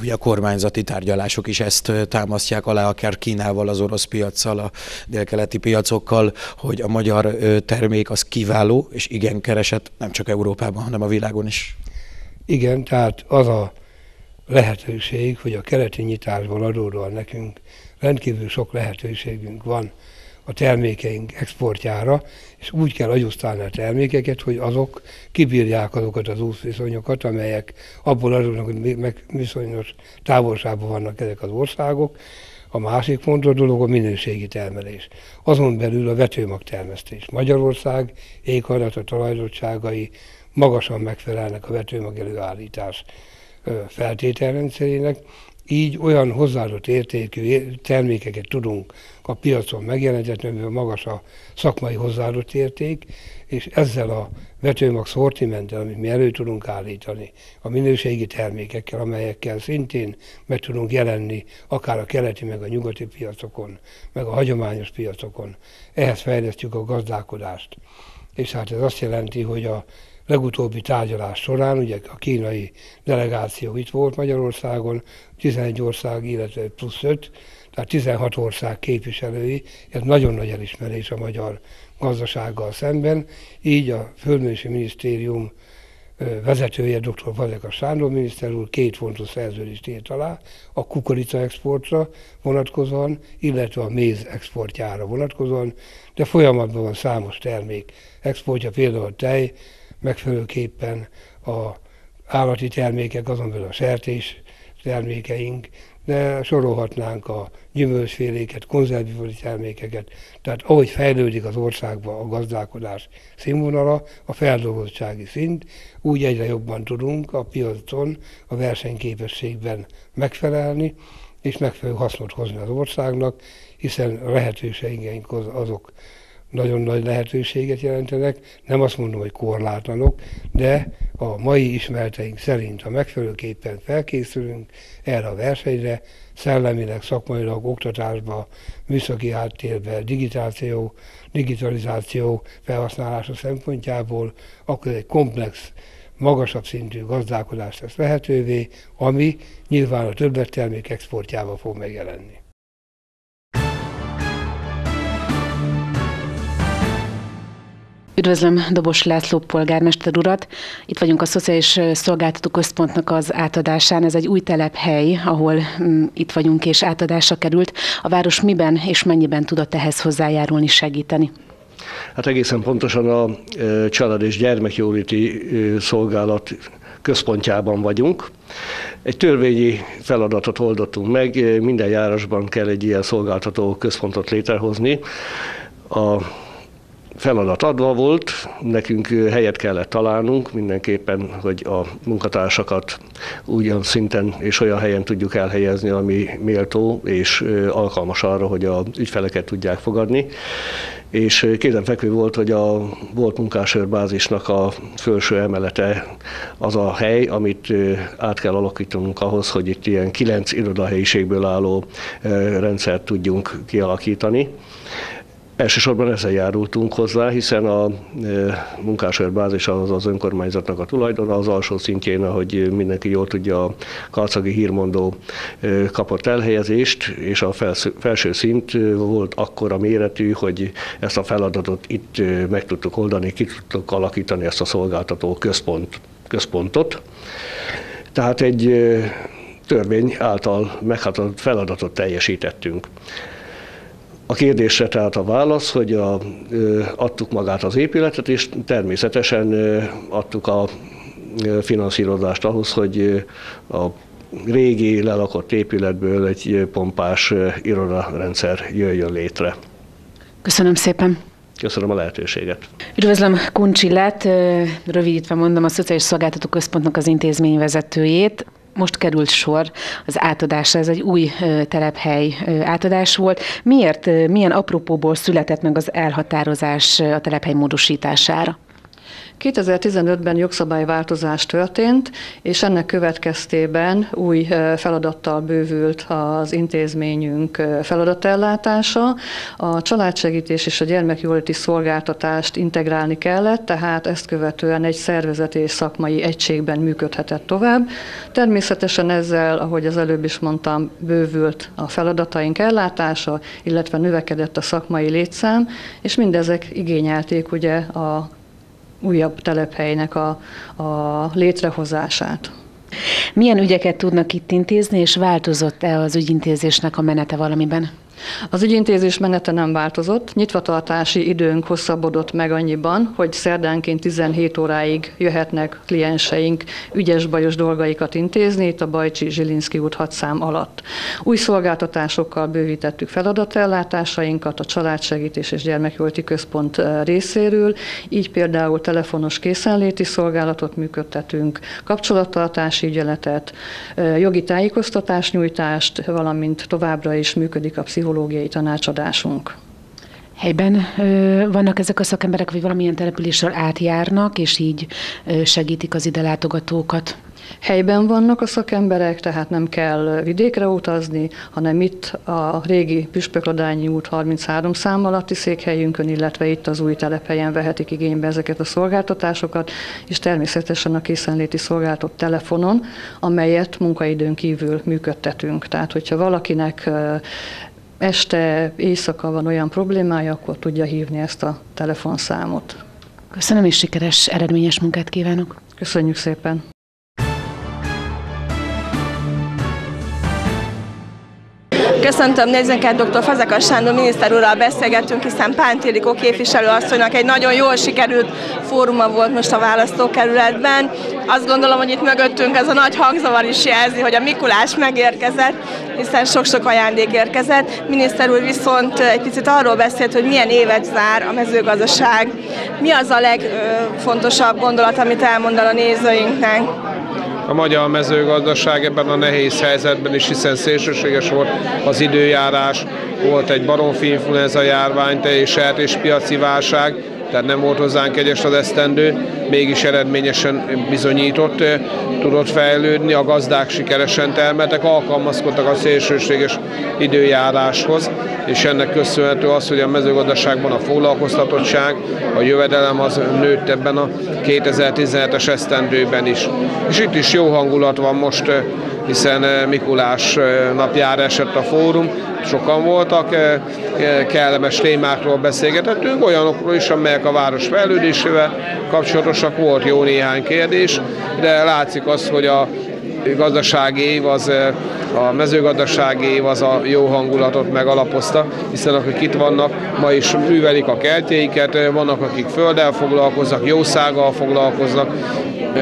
Ugye a kormányzati tárgyalások is ezt támasztják alá, akár Kínával, az orosz piacsal, a délkeleti piacokkal, hogy a magyar termék az kiváló, és igen keresett, nem csak Európában, hanem a világon is. Igen, tehát az a lehetőség, hogy a keleti nyitásból adódóan nekünk rendkívül sok lehetőségünk van a termékeink exportjára, és úgy kell agyusztálni a termékeket, hogy azok kibírják azokat az úszviszonyokat, amelyek abból adódnak, hogy meg viszonyos távolságban vannak ezek az országok. A másik fontos dolog a minőségi termelés. Azon belül a vetőmag termesztés. Magyarország éghajlata talajdottságai magasan megfelelnek a vetőmag előállítás feltételrendszerének, így olyan hozzáadott értékű termékeket tudunk a piacon megjelentetni, amivel magas a szakmai hozzáadott érték, és ezzel a vetőmag szortimenttel, amit mi elő tudunk állítani, a minőségi termékekkel, amelyekkel szintén meg tudunk jelenni, akár a keleti, meg a nyugati piacokon, meg a hagyományos piacokon, ehhez fejlesztjük a gazdálkodást. És hát ez azt jelenti, hogy a legutóbbi tárgyalás során, ugye a kínai delegáció itt volt Magyarországon, 11 ország, illetve plusz 5, tehát 16 ország képviselői, ez nagyon nagy elismerés a magyar gazdasággal szemben, így a Földművési Minisztérium vezetője, dr. Fazekas Sándor miniszter úr két fontos szerződést írt alá, a kukorica exportra vonatkozóan, illetve a méz exportjára vonatkozóan, de folyamatban van számos termék exportja, például a tej, megfelelőképpen a állati termékek, azon belül a sertés termékeink, de sorolhatnánk a gyümölcsféléket, konzervívori termékeket. Tehát ahogy fejlődik az országban a gazdálkodás színvonala, a feldolgozottsági szint, úgy egyre jobban tudunk a piacon, a versenyképességben megfelelni, és megfelelő hasznot hozni az országnak, hiszen lehetőségeink azok nagyon nagy lehetőséget jelentenek, nem azt mondom, hogy korlátlanok, de a mai ismereteink szerint, ha megfelelőképpen felkészülünk erre a versenyre, szellemileg, szakmailag, oktatásba, műszaki háttérbe, digitáció, digitalizáció felhasználása szempontjából, akkor egy komplex, magasabb szintű gazdálkodást tesz lehetővé, ami nyilván a többlettermék exportjába fog megjelenni. Üdvözlöm Dobos László polgármester urat. Itt vagyunk a Szociális Szolgáltató Központnak az átadásán. Ez egy új telephely, ahol mm, itt vagyunk és átadásra került. A város miben és mennyiben tudott ehhez hozzájárulni, segíteni? Hát egészen pontosan a család és gyermekjóléti szolgálat központjában vagyunk. Egy törvényi feladatot oldottunk meg, minden járásban kell egy ilyen szolgáltató központot létrehozni. A feladat adva volt, nekünk helyet kellett találnunk mindenképpen, hogy a munkatársakat ugyan szinten és olyan helyen tudjuk elhelyezni, ami méltó és alkalmas arra, hogy a ügyfeleket tudják fogadni. És kézenfekvő volt, hogy a volt munkásőrbázisnak a felső emelete az a hely, amit át kell alakítanunk ahhoz, hogy itt ilyen kilenc irodahelyiségből álló rendszert tudjunk kialakítani. Elsősorban ezzel járultunk hozzá, hiszen a e, munkásőrbázis az az önkormányzatnak a tulajdona, az alsó szintjén, ahogy mindenki jól tudja, a karcagi hírmondó e, kapott elhelyezést, és a felső szint volt akkora méretű, hogy ezt a feladatot itt e, meg tudtuk oldani, ki tudtuk alakítani ezt a szolgáltató központ, központot. Tehát egy törvény által meghatározott feladatot teljesítettünk. A kérdésre tehát a válasz, hogy a, adtuk magát az épületet, és természetesen adtuk a finanszírozást ahhoz, hogy a régi lelakott épületből egy pompás irodarendszer jöjjön létre. Köszönöm szépen! Köszönöm a lehetőséget. Üdvözlöm Kuncsillát, rövidítve mondom a Szociális Szolgáltató Központnak az intézményvezetőjét most került sor az átadásra, ez egy új telephely átadás volt. Miért, milyen apropóból született meg az elhatározás a telephely módosítására? 2015-ben jogszabályváltozás történt, és ennek következtében új feladattal bővült az intézményünk feladatellátása. A családsegítés és a gyermekjóléti szolgáltatást integrálni kellett, tehát ezt követően egy szervezeti és szakmai egységben működhetett tovább. Természetesen ezzel, ahogy az előbb is mondtam, bővült a feladataink ellátása, illetve növekedett a szakmai létszám, és mindezek igényelték ugye a újabb telephelynek a, a létrehozását. Milyen ügyeket tudnak itt intézni, és változott-e az ügyintézésnek a menete valamiben? Az ügyintézés menete nem változott, nyitvatartási időnk hosszabbodott meg annyiban, hogy szerdánként 17 óráig jöhetnek klienseink ügyes-bajos dolgaikat intézni, itt a Bajcsi Zsilinszki út 6 szám alatt. Új szolgáltatásokkal bővítettük feladatellátásainkat a Családsegítés és Gyermekjólti Központ részéről, így például telefonos készenléti szolgálatot működtetünk, kapcsolattartási ügyeletet, jogi tájékoztatásnyújtást, valamint továbbra is működik a pszichológiai pszichológiai tanácsadásunk. Helyben ö, vannak ezek a szakemberek, vagy valamilyen településről átjárnak, és így ö, segítik az ide látogatókat? Helyben vannak a szakemberek, tehát nem kell vidékre utazni, hanem itt a régi Püspökladányi út 33 szám alatti székhelyünkön, illetve itt az új telephelyen vehetik igénybe ezeket a szolgáltatásokat, és természetesen a készenléti szolgáltat telefonon, amelyet munkaidőn kívül működtetünk. Tehát, hogyha valakinek este, éjszaka van olyan problémája, akkor tudja hívni ezt a telefonszámot. Köszönöm és sikeres, eredményes munkát kívánok. Köszönjük szépen. Köszöntöm nézőket, dr. Fazekas Sándor miniszter úrral beszélgettünk, hiszen Pántélikó képviselő asszonynak egy nagyon jól sikerült fóruma volt most a választókerületben. Azt gondolom, hogy itt mögöttünk ez a nagy hangzavar is jelzi, hogy a Mikulás megérkezett, hiszen sok-sok ajándék érkezett. Miniszter úr viszont egy picit arról beszélt, hogy milyen évet zár a mezőgazdaság. Mi az a legfontosabb gondolat, amit elmondal a nézőinknek? A magyar mezőgazdaság ebben a nehéz helyzetben is, hiszen szélsőséges volt az időjárás, volt egy baromfi influenza járvány, teljes piaci válság, tehát nem volt hozzánk kegyes az esztendő, mégis eredményesen bizonyított, tudott fejlődni, a gazdák sikeresen termeltek, alkalmazkodtak a szélsőséges időjáráshoz, és ennek köszönhető az, hogy a mezőgazdaságban a foglalkoztatottság, a jövedelem az nőtt ebben a 2017-es esztendőben is. És itt is jó hangulat van most, hiszen Mikulás napjára esett a fórum, sokan voltak, kellemes témákról beszélgetettünk, olyanokról is, amelyek a város fejlődésével kapcsolatosak, volt jó néhány kérdés, de látszik az, hogy a gazdasági év az a mezőgazdasági év az a jó hangulatot megalapozta, hiszen akik itt vannak, ma is művelik a kertjeiket, vannak akik földdel foglalkoznak, jószággal foglalkoznak,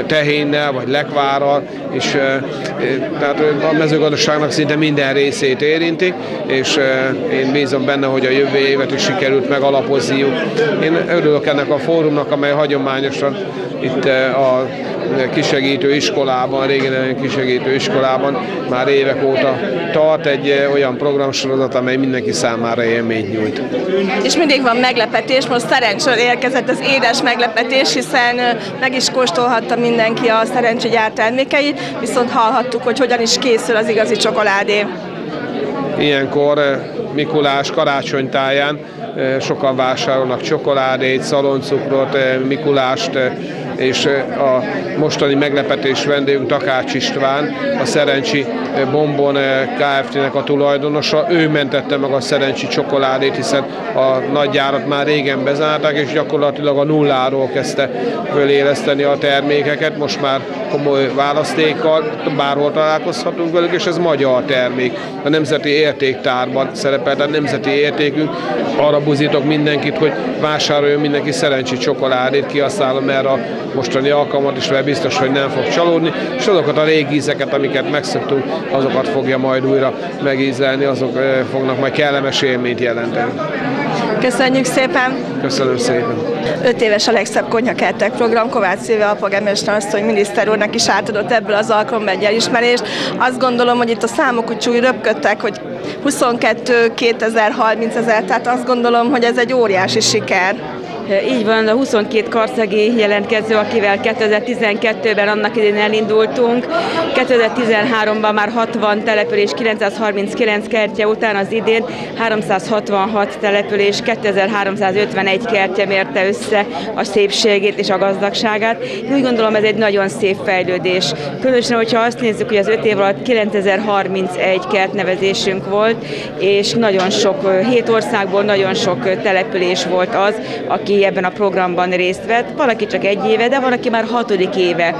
tehénnel vagy lekvárral, és tehát a mezőgazdaságnak szinte minden részét érinti, és én bízom benne, hogy a jövő évet is sikerült megalapozniuk. Én örülök ennek a fórumnak, amely hagyományosan itt a kisegítő iskolában, régen kisegítő iskolában már évek óta tart egy olyan programsorozat, amely mindenki számára élményt nyújt. És mindig van meglepetés, most szerencsére érkezett az édes meglepetés, hiszen meg is kóstolhatta mindenki a szerencsi gyártermékeit, viszont hallhattuk, hogy hogyan is készül az igazi csokoládé. Ilyenkor Mikulás karácsonytáján sokan vásárolnak csokoládét, szaloncukrot, Mikulást, és a mostani meglepetés vendégünk Takács István, a Szerencsi Bombon Kft-nek a tulajdonosa. Ő mentette meg a Szerencsi csokoládét, hiszen a nagyjárat már régen bezárták, és gyakorlatilag a nulláról kezdte föléleszteni a termékeket. Most már komoly választékkal, bárhol találkozhatunk velük, és ez magyar termék. A Nemzeti Értéktárban szerepel, tehát nemzeti értékünk. Arra buzítok mindenkit, hogy vásároljon mindenki szerencsi csokoládét, kihasználom erre a mostani alkalmat is, mert biztos, hogy nem fog csalódni, és azokat a régi ízeket, amiket megszoktunk, azokat fogja majd újra megízelni, azok fognak majd kellemes élményt jelenteni. Köszönjük szépen! Köszönöm szépen! Öt éves a legszebb konyhakertek program, Kovács Szilve alpolgármester hogy miniszter úrnak is átadott ebből az alkalommal egy elismerést. Azt gondolom, hogy itt a számok úgy csúly röpködtek, hogy 22 2030 ezer, tehát azt gondolom, hogy ez egy óriási siker. Így van, a 22 karcegi jelentkező, akivel 2012-ben annak idén elindultunk. 2013-ban már 60 település, 939 kertje után az idén 366 település, 2351 kertje mérte össze a szépségét és a gazdagságát. Én úgy gondolom ez egy nagyon szép fejlődés. Különösen, hogyha azt nézzük, hogy az 5 év alatt 9031 kertnevezésünk volt, és nagyon sok, hét országból nagyon sok település volt az, aki aki ebben a programban részt vett. Valaki csak egy éve, de van, aki már hatodik éve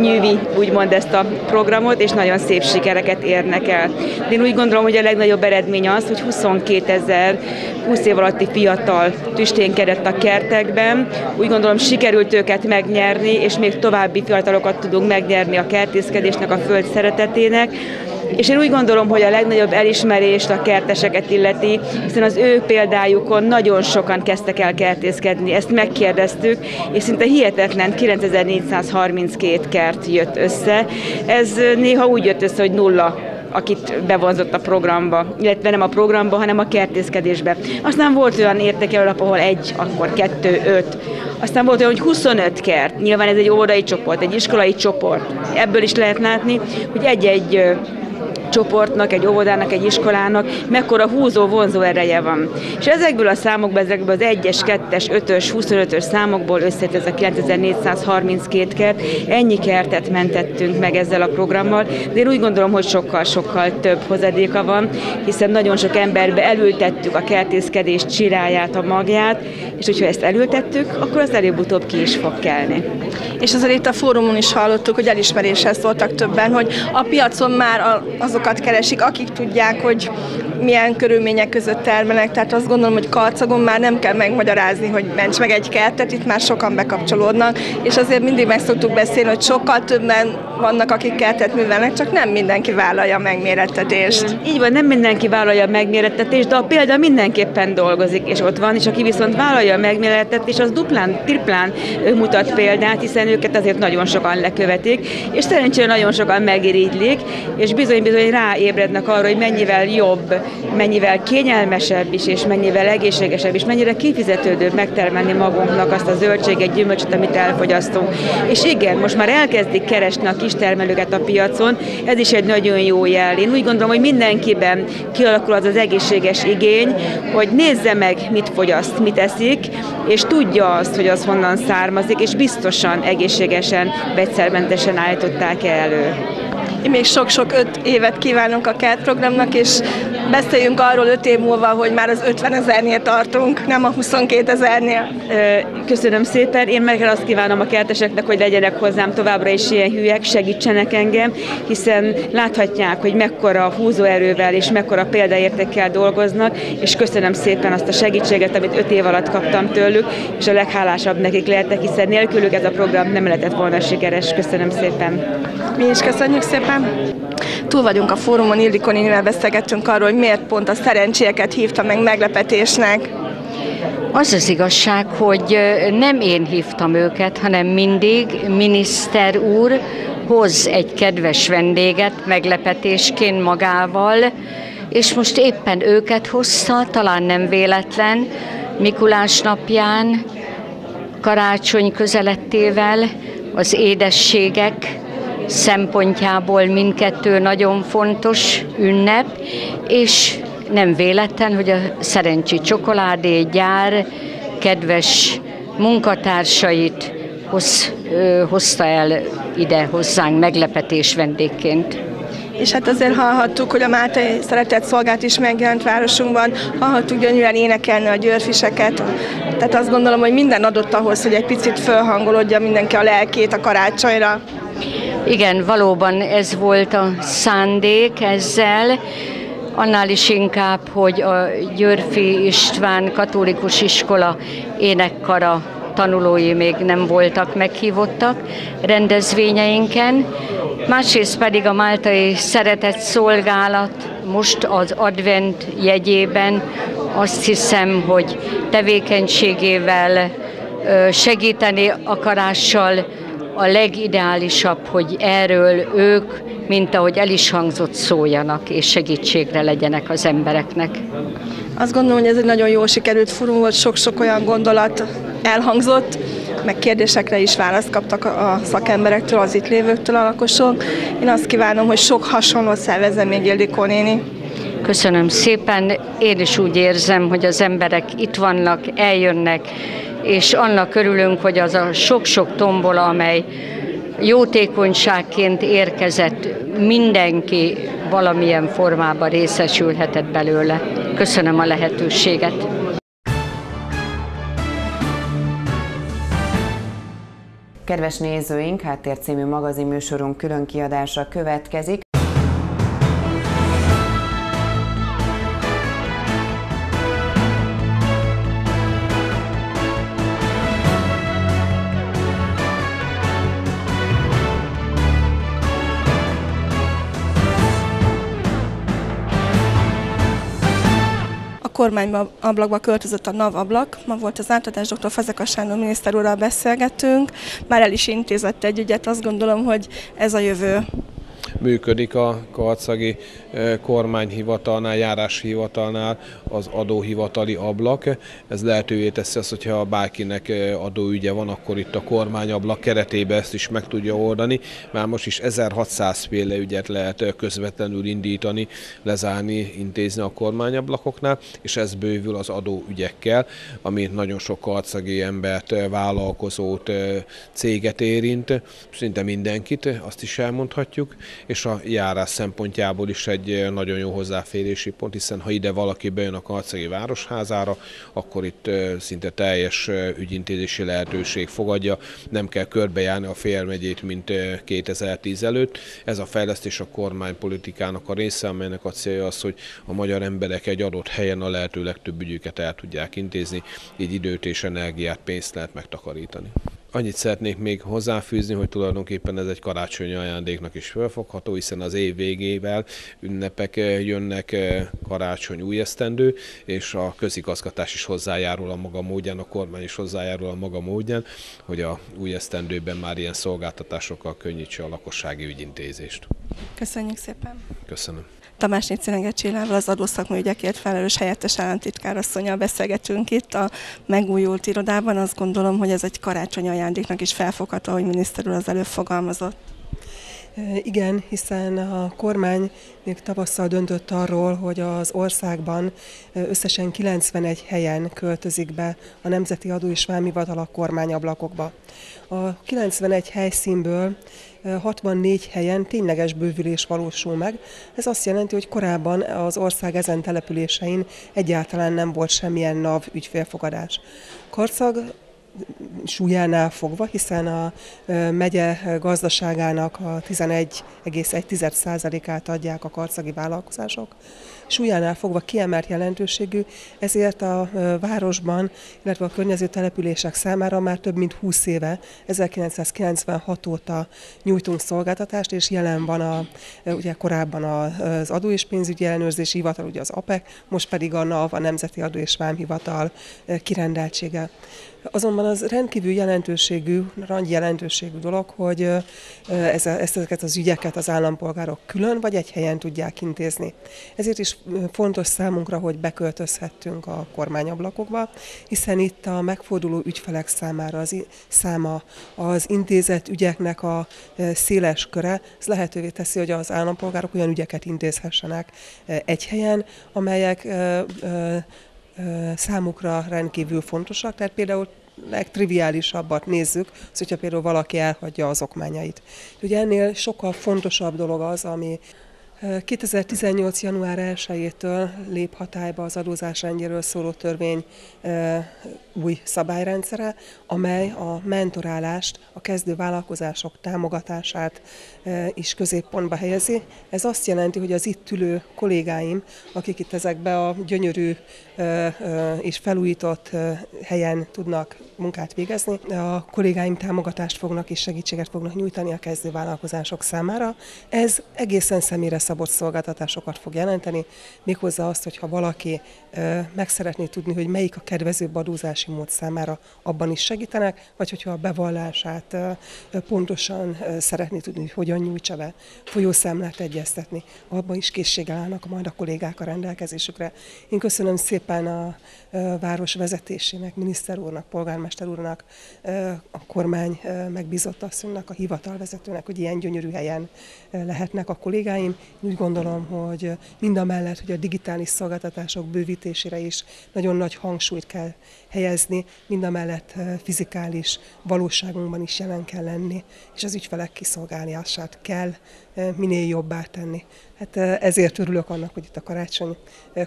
nyűvi úgymond ezt a programot, és nagyon szép sikereket érnek el. De én úgy gondolom, hogy a legnagyobb eredmény az, hogy 22 ezer 20 év alatti fiatal tüsténkedett a kertekben. Úgy gondolom sikerült őket megnyerni, és még további fiatalokat tudunk megnyerni a kertészkedésnek, a föld szeretetének. És én úgy gondolom, hogy a legnagyobb elismerést a kerteseket illeti, hiszen az ő példájukon nagyon sokan kezdtek el kertészkedni, ezt megkérdeztük, és szinte hihetetlen 9432 kert jött össze. Ez néha úgy jött össze, hogy nulla akit bevonzott a programba, illetve nem a programba, hanem a kertészkedésbe. Aztán volt olyan értékelőlap, ahol egy, akkor kettő, öt. Aztán volt olyan, hogy 25 kert. Nyilván ez egy óvodai csoport, egy iskolai csoport. Ebből is lehet látni, hogy egy-egy csoportnak, egy óvodának, egy iskolának mekkora húzó, vonzó ereje van. És ezekből a számokból, ezekből az 1-es, 2-es, 5-ös, 25-ös számokból összejött ez a 9432 kert, ennyi kertet mentettünk meg ezzel a programmal, de én úgy gondolom, hogy sokkal-sokkal több hozadéka van, hiszen nagyon sok emberbe elültettük a kertészkedés csiráját, a magját, és hogyha ezt elültettük, akkor az előbb-utóbb ki is fog kelni. És azért itt a fórumon is hallottuk, hogy elismeréshez szóltak többen, hogy a piacon már azok azokat keresik, akik tudják, hogy milyen körülmények között termelnek, tehát azt gondolom, hogy karcagon már nem kell megmagyarázni, hogy ments meg egy kertet, itt már sokan bekapcsolódnak, és azért mindig meg szoktuk beszélni, hogy sokkal többen vannak, akik kertet művelnek, csak nem mindenki vállalja a megmérettetést. Így van, nem mindenki vállalja a megmérettetést, de a példa mindenképpen dolgozik, és ott van, és aki viszont vállalja a megmérettetést, az duplán, triplán mutat példát, hiszen őket azért nagyon sokan lekövetik, és szerencsére nagyon sokan megirigylik, és bizony-bizony ráébrednek arra, hogy mennyivel jobb mennyivel kényelmesebb is, és mennyivel egészségesebb, és mennyire kifizetődőbb megtermelni magunknak azt a zöldséget, gyümölcsöt, amit elfogyasztunk. És igen, most már elkezdik keresni a kistermelőket a piacon, ez is egy nagyon jó jel. Én úgy gondolom, hogy mindenkiben kialakul az az egészséges igény, hogy nézze meg, mit fogyaszt, mit eszik, és tudja azt, hogy az honnan származik, és biztosan egészségesen, vegyszermentesen állították elő. Még sok-sok öt évet kívánunk a KERT programnak, és beszéljünk arról öt év múlva, hogy már az 50 ezernél tartunk, nem a 22 ezernél. Köszönöm szépen. Én meg azt kívánom a kerteseknek, hogy legyenek hozzám továbbra is ilyen hülyek, segítsenek engem, hiszen láthatják, hogy mekkora húzóerővel és mekkora példaértékkel dolgoznak, és köszönöm szépen azt a segítséget, amit öt év alatt kaptam tőlük, és a leghálásabb nekik lehetek, hiszen nélkülük ez a program nem lehetett volna sikeres. Köszönöm szépen. Mi is köszönjük szépen. Túl vagyunk a fórumon, Ildikó nénivel beszélgettünk arról, hogy miért pont a szerencséket hívta meg meglepetésnek. Az az igazság, hogy nem én hívtam őket, hanem mindig miniszter úr hoz egy kedves vendéget meglepetésként magával, és most éppen őket hozta, talán nem véletlen, Mikulás napján, karácsony közelettével, az édességek szempontjából mindkettő nagyon fontos ünnep, és nem véletlen, hogy a Szerencsi Csokoládé gyár kedves munkatársait hoz, ö, hozta el ide hozzánk meglepetés vendégként. És hát azért hallhattuk, hogy a Mátai Szeretett Szolgált is megjelent városunkban, hallhattuk gyönyörűen énekelni a győrfiseket, tehát azt gondolom, hogy minden adott ahhoz, hogy egy picit fölhangolódja mindenki a lelkét a karácsonyra. Igen, valóban ez volt a szándék ezzel, annál is inkább, hogy a Györfi István katolikus iskola énekkara tanulói még nem voltak meghívottak rendezvényeinken, másrészt pedig a Máltai Szeretett Szolgálat most az advent jegyében azt hiszem, hogy tevékenységével segíteni akarással a legideálisabb, hogy erről ők, mint ahogy el is hangzott, szóljanak és segítségre legyenek az embereknek. Azt gondolom, hogy ez egy nagyon jó sikerült fórum volt, sok-sok olyan gondolat elhangzott, meg kérdésekre is választ kaptak a szakemberektől, az itt lévőktől, a lakosok. Én azt kívánom, hogy sok hasonlót szervezzen még Ildikó néni. Köszönöm szépen. Én is úgy érzem, hogy az emberek itt vannak, eljönnek, és annak körülünk, hogy az a sok-sok tombola, amely jótékonyságként érkezett, mindenki valamilyen formában részesülhetett belőle. Köszönöm a lehetőséget. Kedves nézőink, Háttér című magazinműsorunk külön kiadása következik. Kormányablakba költözött a NAV ablak. Ma volt az átadás, dr. Fazekas Sándor miniszter úrral beszélgetünk. Már el is intézett egy ügyet, azt gondolom, hogy ez a jövő működik a karcagi kormányhivatalnál, járási hivatalnál az adóhivatali ablak. Ez lehetővé teszi azt, hogyha bárkinek adóügye van, akkor itt a kormányablak keretében ezt is meg tudja oldani. Már most is 1600 féle ügyet lehet közvetlenül indítani, lezárni, intézni a kormányablakoknál, és ez bővül az adóügyekkel, ami nagyon sok karcagi embert, vállalkozót, céget érint, szinte mindenkit, azt is elmondhatjuk, és a járás szempontjából is egy nagyon jó hozzáférési pont, hiszen ha ide valaki bejön a Karcegi Városházára, akkor itt szinte teljes ügyintézési lehetőség fogadja, nem kell körbejárni a félmegyét, mint 2010 előtt. Ez a fejlesztés a kormánypolitikának a része, amelynek a célja az, hogy a magyar emberek egy adott helyen a lehető legtöbb ügyüket el tudják intézni, így időt és energiát, pénzt lehet megtakarítani. Annyit szeretnék még hozzáfűzni, hogy tulajdonképpen ez egy karácsonyi ajándéknak is felfogható, hiszen az év végével ünnepek eh, jönnek eh, karácsony új esztendő, és a közigazgatás is hozzájárul a maga módján, a kormány is hozzájárul a maga módján, hogy a új esztendőben már ilyen szolgáltatásokkal könnyítse a lakossági ügyintézést. Köszönjük szépen! Köszönöm! Tamás Cinege Csillával, az adószakmai ügyekért felelős helyettes államtitkárasszonyjal beszélgetünk itt a megújult irodában. Azt gondolom, hogy ez egy karácsony ajándéknak is felfogható, hogy miniszter úr az előbb fogalmazott. Igen, hiszen a kormány még tavasszal döntött arról, hogy az országban összesen 91 helyen költözik be a Nemzeti Adó és Vámhivatal a kormányablakokba. A 91 helyszínből 64 helyen tényleges bővülés valósul meg. Ez azt jelenti, hogy korábban az ország ezen településein egyáltalán nem volt semmilyen NAV ügyfélfogadás. Karcag súlyánál fogva, hiszen a megye gazdaságának a 11,1%-át adják a karcagi vállalkozások. Súlyánál fogva kiemelt jelentőségű, ezért a városban, illetve a környező települések számára már több mint 20 éve, 1996 óta nyújtunk szolgáltatást, és jelen van a, ugye korábban az adó és pénzügyi ellenőrzési hivatal, ugye az APEC, most pedig a NAV, a Nemzeti Adó és Vámhivatal kirendeltsége. Azonban az rendkívül jelentőségű, nagy jelentőségű dolog, hogy ez, ezeket az ügyeket az állampolgárok külön vagy egy helyen tudják intézni. Ezért is fontos számunkra, hogy beköltözhettünk a kormányablakokba, hiszen itt a megforduló ügyfelek számára az száma az intézet ügyeknek a széles köre, ez lehetővé teszi, hogy az állampolgárok olyan ügyeket intézhessenek egy helyen, amelyek számukra rendkívül fontosak. Tehát például legtriviálisabbat nézzük, az, hogyha például valaki elhagyja az okmányait. Ugye ennél sokkal fontosabb dolog az, ami 2018. január 1-től lép hatályba az adózás rendjéről szóló törvény új szabályrendszere, amely a mentorálást, a kezdő vállalkozások támogatását is középpontba helyezi. Ez azt jelenti, hogy az itt ülő kollégáim, akik itt ezekbe a gyönyörű és felújított helyen tudnak munkát végezni, a kollégáim támogatást fognak és segítséget fognak nyújtani a kezdő vállalkozások számára. Ez egészen személyre szabott szolgáltatásokat fog jelenteni, méghozzá azt, hogyha valaki meg szeretné tudni, hogy melyik a kedvezőbb adózási mód számára, abban is segítenek, vagy hogyha a bevallását pontosan szeretné tudni, hogy hogyan nyújtsa be, folyószámlát egyeztetni, abban is készséggel állnak majd a kollégák a rendelkezésükre. Én köszönöm szépen a város vezetésének, miniszter úrnak, polgármester úrnak, a kormány megbízott asszonynak, a hivatalvezetőnek, hogy ilyen gyönyörű helyen lehetnek a kollégáim, Úgy gondolom, hogy mind a mellett, hogy a digitális szolgáltatások bővítésére is nagyon nagy hangsúlyt kell helyezni, mind a mellett fizikális valóságunkban is jelen kell lenni, és az ügyfelek kiszolgálását kell minél jobbá tenni. Hát ezért örülök annak, hogy itt a karácsony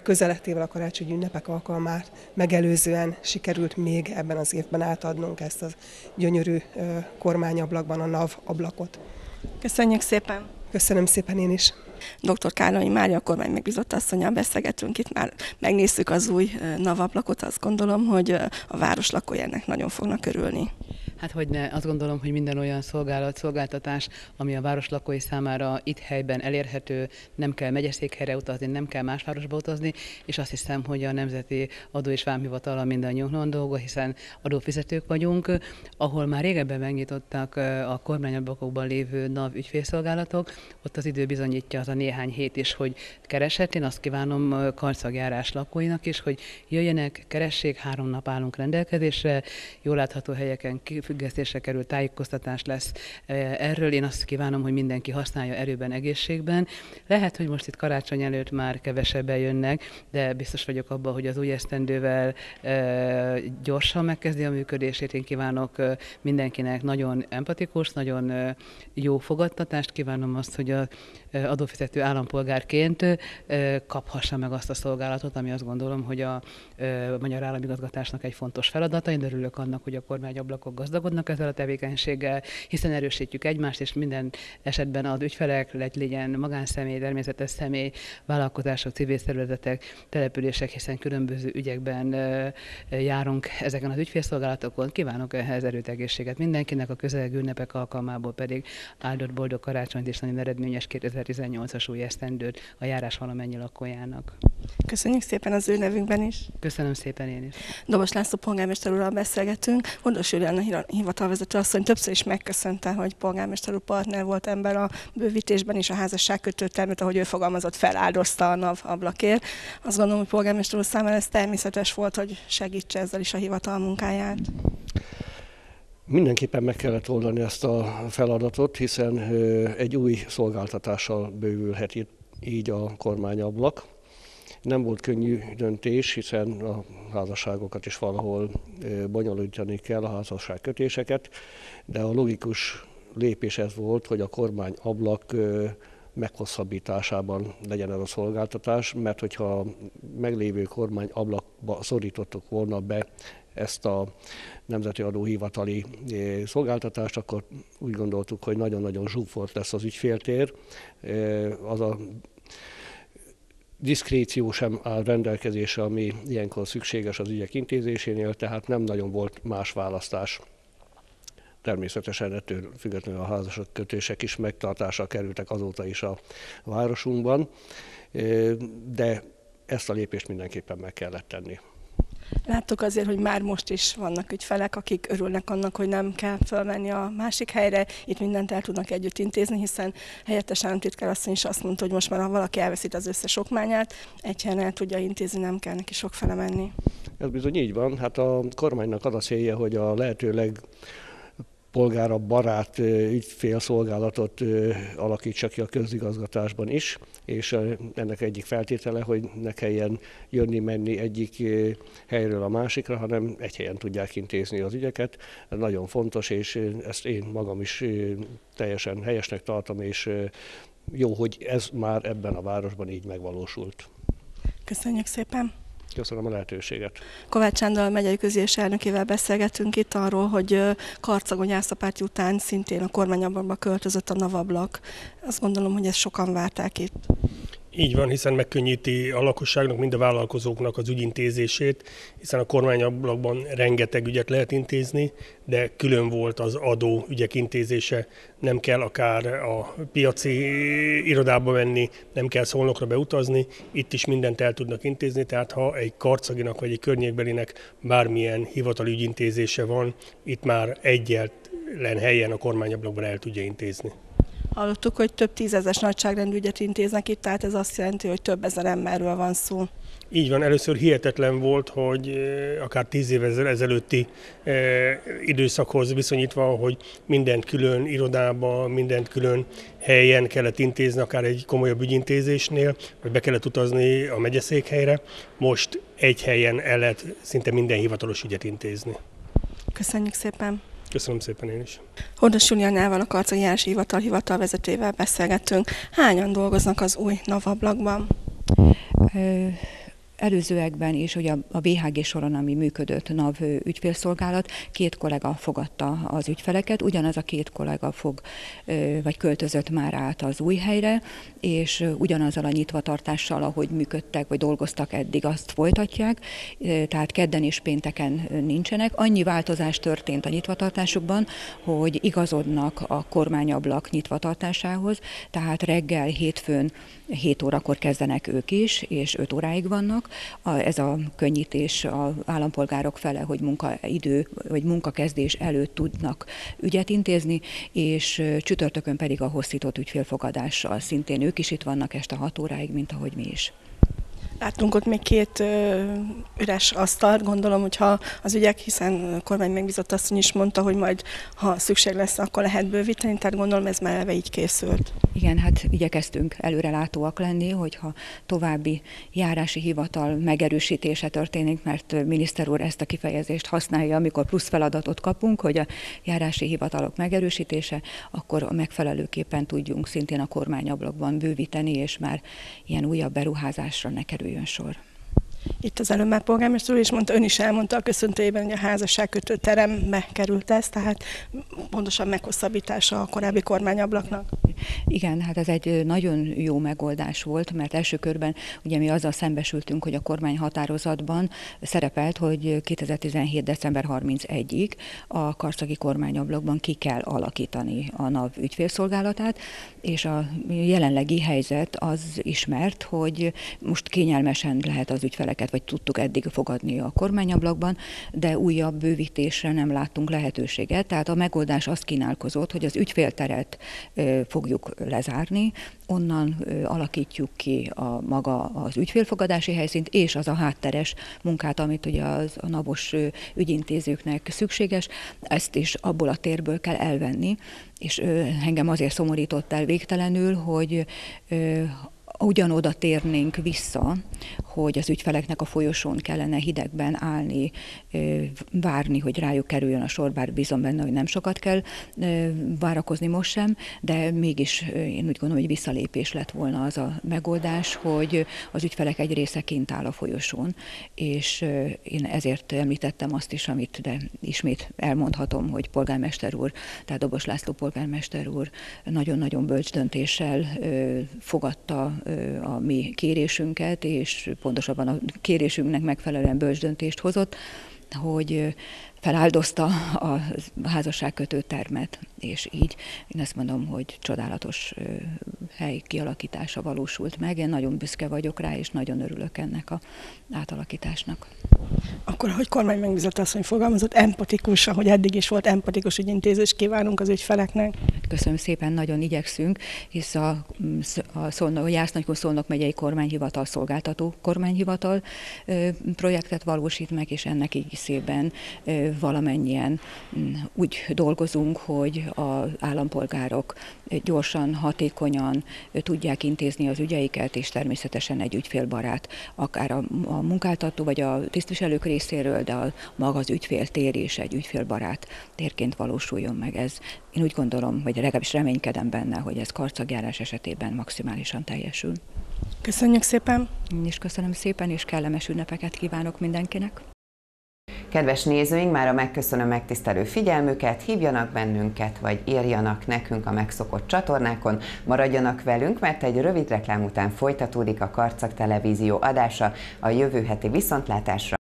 közeletével a karácsonyi ünnepek alkalmát megelőzően sikerült még ebben az évben átadnunk ezt a gyönyörű kormányablakban a NAV ablakot. Köszönjük szépen! Köszönöm szépen én is! Dr. Kálai Mária kormány megbízott asszonyal beszélgetünk itt már, megnézzük az új navablakot, azt gondolom, hogy a város lakói ennek nagyon fognak örülni. Hát hogy ne, azt gondolom, hogy minden olyan szolgálat, szolgáltatás, ami a város lakói számára itt helyben elérhető, nem kell megyeszékhelyre utazni, nem kell más városba utazni, és azt hiszem, hogy a Nemzeti Adó és Vámhivatal mindannyiunknak dolga, hiszen adófizetők vagyunk, ahol már régebben megnyitottak a kormányablakokban lévő NAV ügyfélszolgálatok, ott az idő bizonyítja az a néhány hét is, hogy kereshet. Én azt kívánom karcagjárás lakóinak is, hogy jöjjenek, keressék, három nap állunk rendelkezésre, jól látható helyeken függesztésre kerül tájékoztatás lesz erről. Én azt kívánom, hogy mindenki használja erőben, egészségben. Lehet, hogy most itt karácsony előtt már kevesebben jönnek, de biztos vagyok abban, hogy az új esztendővel gyorsan megkezdi a működését. Én kívánok mindenkinek nagyon empatikus, nagyon jó fogadtatást. Kívánom azt, hogy az adófizető állampolgárként kaphassa meg azt a szolgálatot, ami azt gondolom, hogy a magyar államigazgatásnak egy fontos feladata. Én örülök annak, hogy a kormányablakok gazdagodnak ezzel a tevékenységgel, hiszen erősítjük egymást, és minden esetben az ügyfelek, legyen magánszemély, természetes személy, vállalkozások, civil szervezetek, települések, hiszen különböző ügyekben járunk ezeken az ügyfélszolgálatokon. Kívánok ehhez erőt, egészséget mindenkinek, a közelgő ünnepek alkalmából pedig áldott boldog karácsonyt és nagyon eredményes 2018-as új esztendőt a járás valamennyi lakójának. Köszönjük szépen az ő nevünkben is. Köszönöm szépen én is. Dobos László polgármester úrral beszélgetünk. Hondos Juliana hivatalvezető asszony többször is megköszönte, hogy polgármester úr partner volt ebben a bővítésben, és a házasságkötő termet, ahogy ő fogalmazott, feláldozta a NAV ablakért. Azt gondolom, hogy polgármester úr számára ez természetes volt, hogy segítse ezzel is a hivatal munkáját. Mindenképpen meg kellett oldani ezt a feladatot, hiszen egy új szolgáltatással bővülhet így a kormányablak. Nem volt könnyű döntés, hiszen a házasságokat is valahol bonyolítani kell, a házasságkötéseket, de a logikus lépés ez volt, hogy a kormány ablak meghosszabbításában legyen ez a szolgáltatás, mert hogyha meglévő kormány ablakba szorítottuk volna be ezt a Nemzeti Adóhivatali szolgáltatást, akkor úgy gondoltuk, hogy nagyon-nagyon zsúfolt lesz az ügyféltér. Az a diszkréció sem áll rendelkezésre, ami ilyenkor szükséges az ügyek intézésénél, tehát nem nagyon volt más választás. Természetesen ettől függetlenül a házasok kötések is megtartásra kerültek azóta is a városunkban, de ezt a lépést mindenképpen meg kellett tenni. Láttuk azért, hogy már most is vannak ügyfelek, akik örülnek annak, hogy nem kell fölmenni a másik helyre, itt mindent el tudnak együtt intézni, hiszen helyettes államtitkár asszony is azt mondta, hogy most már ha valaki elveszít az összes okmányát, egy helyen el tudja intézni, nem kell neki sok fele menni. Ez bizony így van. Hát a kormánynak az a célja, hogy a lehetőleg polgára barát ügyfélszolgálatot alakítsa ki a közigazgatásban is, és ennek egyik feltétele, hogy ne kelljen jönni-menni egyik helyről a másikra, hanem egy helyen tudják intézni az ügyeket. Ez nagyon fontos, és ezt én magam is teljesen helyesnek tartom, és jó, hogy ez már ebben a városban így megvalósult. Köszönjük szépen! Köszönöm a lehetőséget. Kovács Sándor megyei közgyűlés elnökével beszélgetünk itt arról, hogy Karcagon Jászapáti után szintén a kormányablakba költözött a Navablak. Azt gondolom, hogy ezt sokan várták itt. Így van, hiszen megkönnyíti a lakosságnak, mind a vállalkozóknak az ügyintézését, hiszen a kormányablakban rengeteg ügyet lehet intézni, de külön volt az adó ügyek intézése, nem kell akár a piaci irodába menni, nem kell szolnokra beutazni, itt is mindent el tudnak intézni, tehát ha egy karcaginak vagy egy környékbelinek bármilyen hivatali ügyintézése van, itt már egyetlen helyen a kormányablakban el tudja intézni. Hallottuk, hogy több tízezes nagyságrendű ügyet intéznek itt, tehát ez azt jelenti, hogy több ezer emberről van szó. Így van, először hihetetlen volt, hogy eh, akár tíz évvel ezelőtti eh, időszakhoz viszonyítva, hogy mindent külön irodába, mindent külön helyen kellett intézni, akár egy komolyabb ügyintézésnél, vagy be kellett utazni a megyeszékhelyre. Most egy helyen el lehet szinte minden hivatalos ügyet intézni. Köszönjük szépen! Köszönöm szépen én is. Hordos Julianával, a Karcagi Járási Hivatal hivatal vezetőjével beszélgettünk. Hányan dolgoznak az új navablakban? Előzőekben is, hogy a, a BHG soron, ami működött NAV ügyfélszolgálat, két kollega fogadta az ügyfeleket, ugyanaz a két kollega fog, vagy költözött már át az új helyre, és ugyanazzal a nyitvatartással, ahogy működtek, vagy dolgoztak eddig, azt folytatják, tehát kedden és pénteken nincsenek. Annyi változás történt a nyitvatartásukban, hogy igazodnak a kormányablak nyitvatartásához, tehát reggel, hétfőn 7 órakor kezdenek ők is, és 5 óráig vannak. Ez a könnyítés az állampolgárok fele, hogy munkaidő vagy munkakezdés előtt tudnak ügyet intézni, és csütörtökön pedig a hosszított ügyfélfogadással szintén ők is itt vannak este 6 óráig, mint ahogy mi is. Láttunk ott még két ö, üres asztalt, gondolom, hogyha az ügyek, hiszen kormány megbízott asszony is mondta, hogy majd, ha szükség lesz, akkor lehet bővíteni, tehát gondolom ez már eleve így készült. Igen, hát igyekeztünk előrelátóak lenni, hogyha további járási hivatal megerősítése történik, mert miniszter úr ezt a kifejezést használja, amikor plusz feladatot kapunk, hogy a járási hivatalok megerősítése, akkor a megfelelőképpen tudjunk szintén a kormányablakban bővíteni, és már ilyen újabb beruházásra ne kerüljön sor. Itt az előbb már polgármester is mondta, ön is elmondta a köszöntőjében, hogy a házasságkötő terembe került ez, tehát pontosan meghosszabbítása a korábbi kormányablaknak. Igen, hát ez egy nagyon jó megoldás volt, mert első körben ugye mi azzal szembesültünk, hogy a kormány határozatban szerepelt, hogy 2017. december 31-ig a karszagi kormányablakban ki kell alakítani a NAV ügyfélszolgálatát, és a jelenlegi helyzet az ismert, hogy most kényelmesen lehet az ügyfeleket, vagy tudtuk eddig fogadni a kormányablakban, de újabb bővítésre nem láttunk lehetőséget. Tehát a megoldás azt kínálkozott, hogy az ügyfélteret fogjuk lezárni, onnan alakítjuk ki a maga az ügyfélfogadási helyszínt, és az a hátteres munkát, amit ugye az, a navos ügyintézőknek szükséges, ezt is abból a térből kell elvenni, és engem azért szomorított el végtelenül, hogy ugyanoda térnénk vissza, hogy az ügyfeleknek a folyosón kellene hidegben állni, várni, hogy rájuk kerüljön a sor, bár bízom benne, hogy nem sokat kell várakozni most sem, de mégis én úgy gondolom, hogy visszalépés lett volna az a megoldás, hogy az ügyfelek egy része kint áll a folyosón, és én ezért említettem azt is, amit de ismét elmondhatom, hogy polgármester úr, tehát Dobos László polgármester úr nagyon-nagyon bölcs döntéssel fogadta a mi kérésünket, és pontosabban a kérésünknek megfelelően bölcs döntést hozott, hogy feláldozta a házasságkötő termet, és így én ezt mondom, hogy csodálatos hely kialakítása valósult meg. Én nagyon büszke vagyok rá, és nagyon örülök ennek a átalakításnak. Akkor, hogy kormány megbízott hogy fogalmazott, empatikus, ahogy eddig is volt empatikus ügyintézés kívánunk az ügyfeleknek. Köszönöm szépen, nagyon igyekszünk, hisz a, a, Szolnok, Jásznagykó Szolnok megyei kormányhivatal szolgáltató kormányhivatal projektet valósít meg, és ennek szépen valamennyien mm, úgy dolgozunk, hogy az állampolgárok gyorsan, hatékonyan tudják intézni az ügyeiket, és természetesen egy ügyfélbarát, akár a, a munkáltató vagy a tisztviselők részéről, de a, maga az ügyféltér is egy ügyfélbarát térként valósuljon meg. Ez én úgy gondolom, vagy legalábbis reménykedem benne, hogy ez karcagjárás esetében maximálisan teljesül. Köszönjük szépen! Én is köszönöm szépen, és kellemes ünnepeket kívánok mindenkinek! Kedves nézőink, már a megköszönöm megtisztelő figyelmüket, hívjanak bennünket, vagy írjanak nekünk a megszokott csatornákon, maradjanak velünk, mert egy rövid reklám után folytatódik a Karcag Televízió adása a jövő heti viszontlátásra.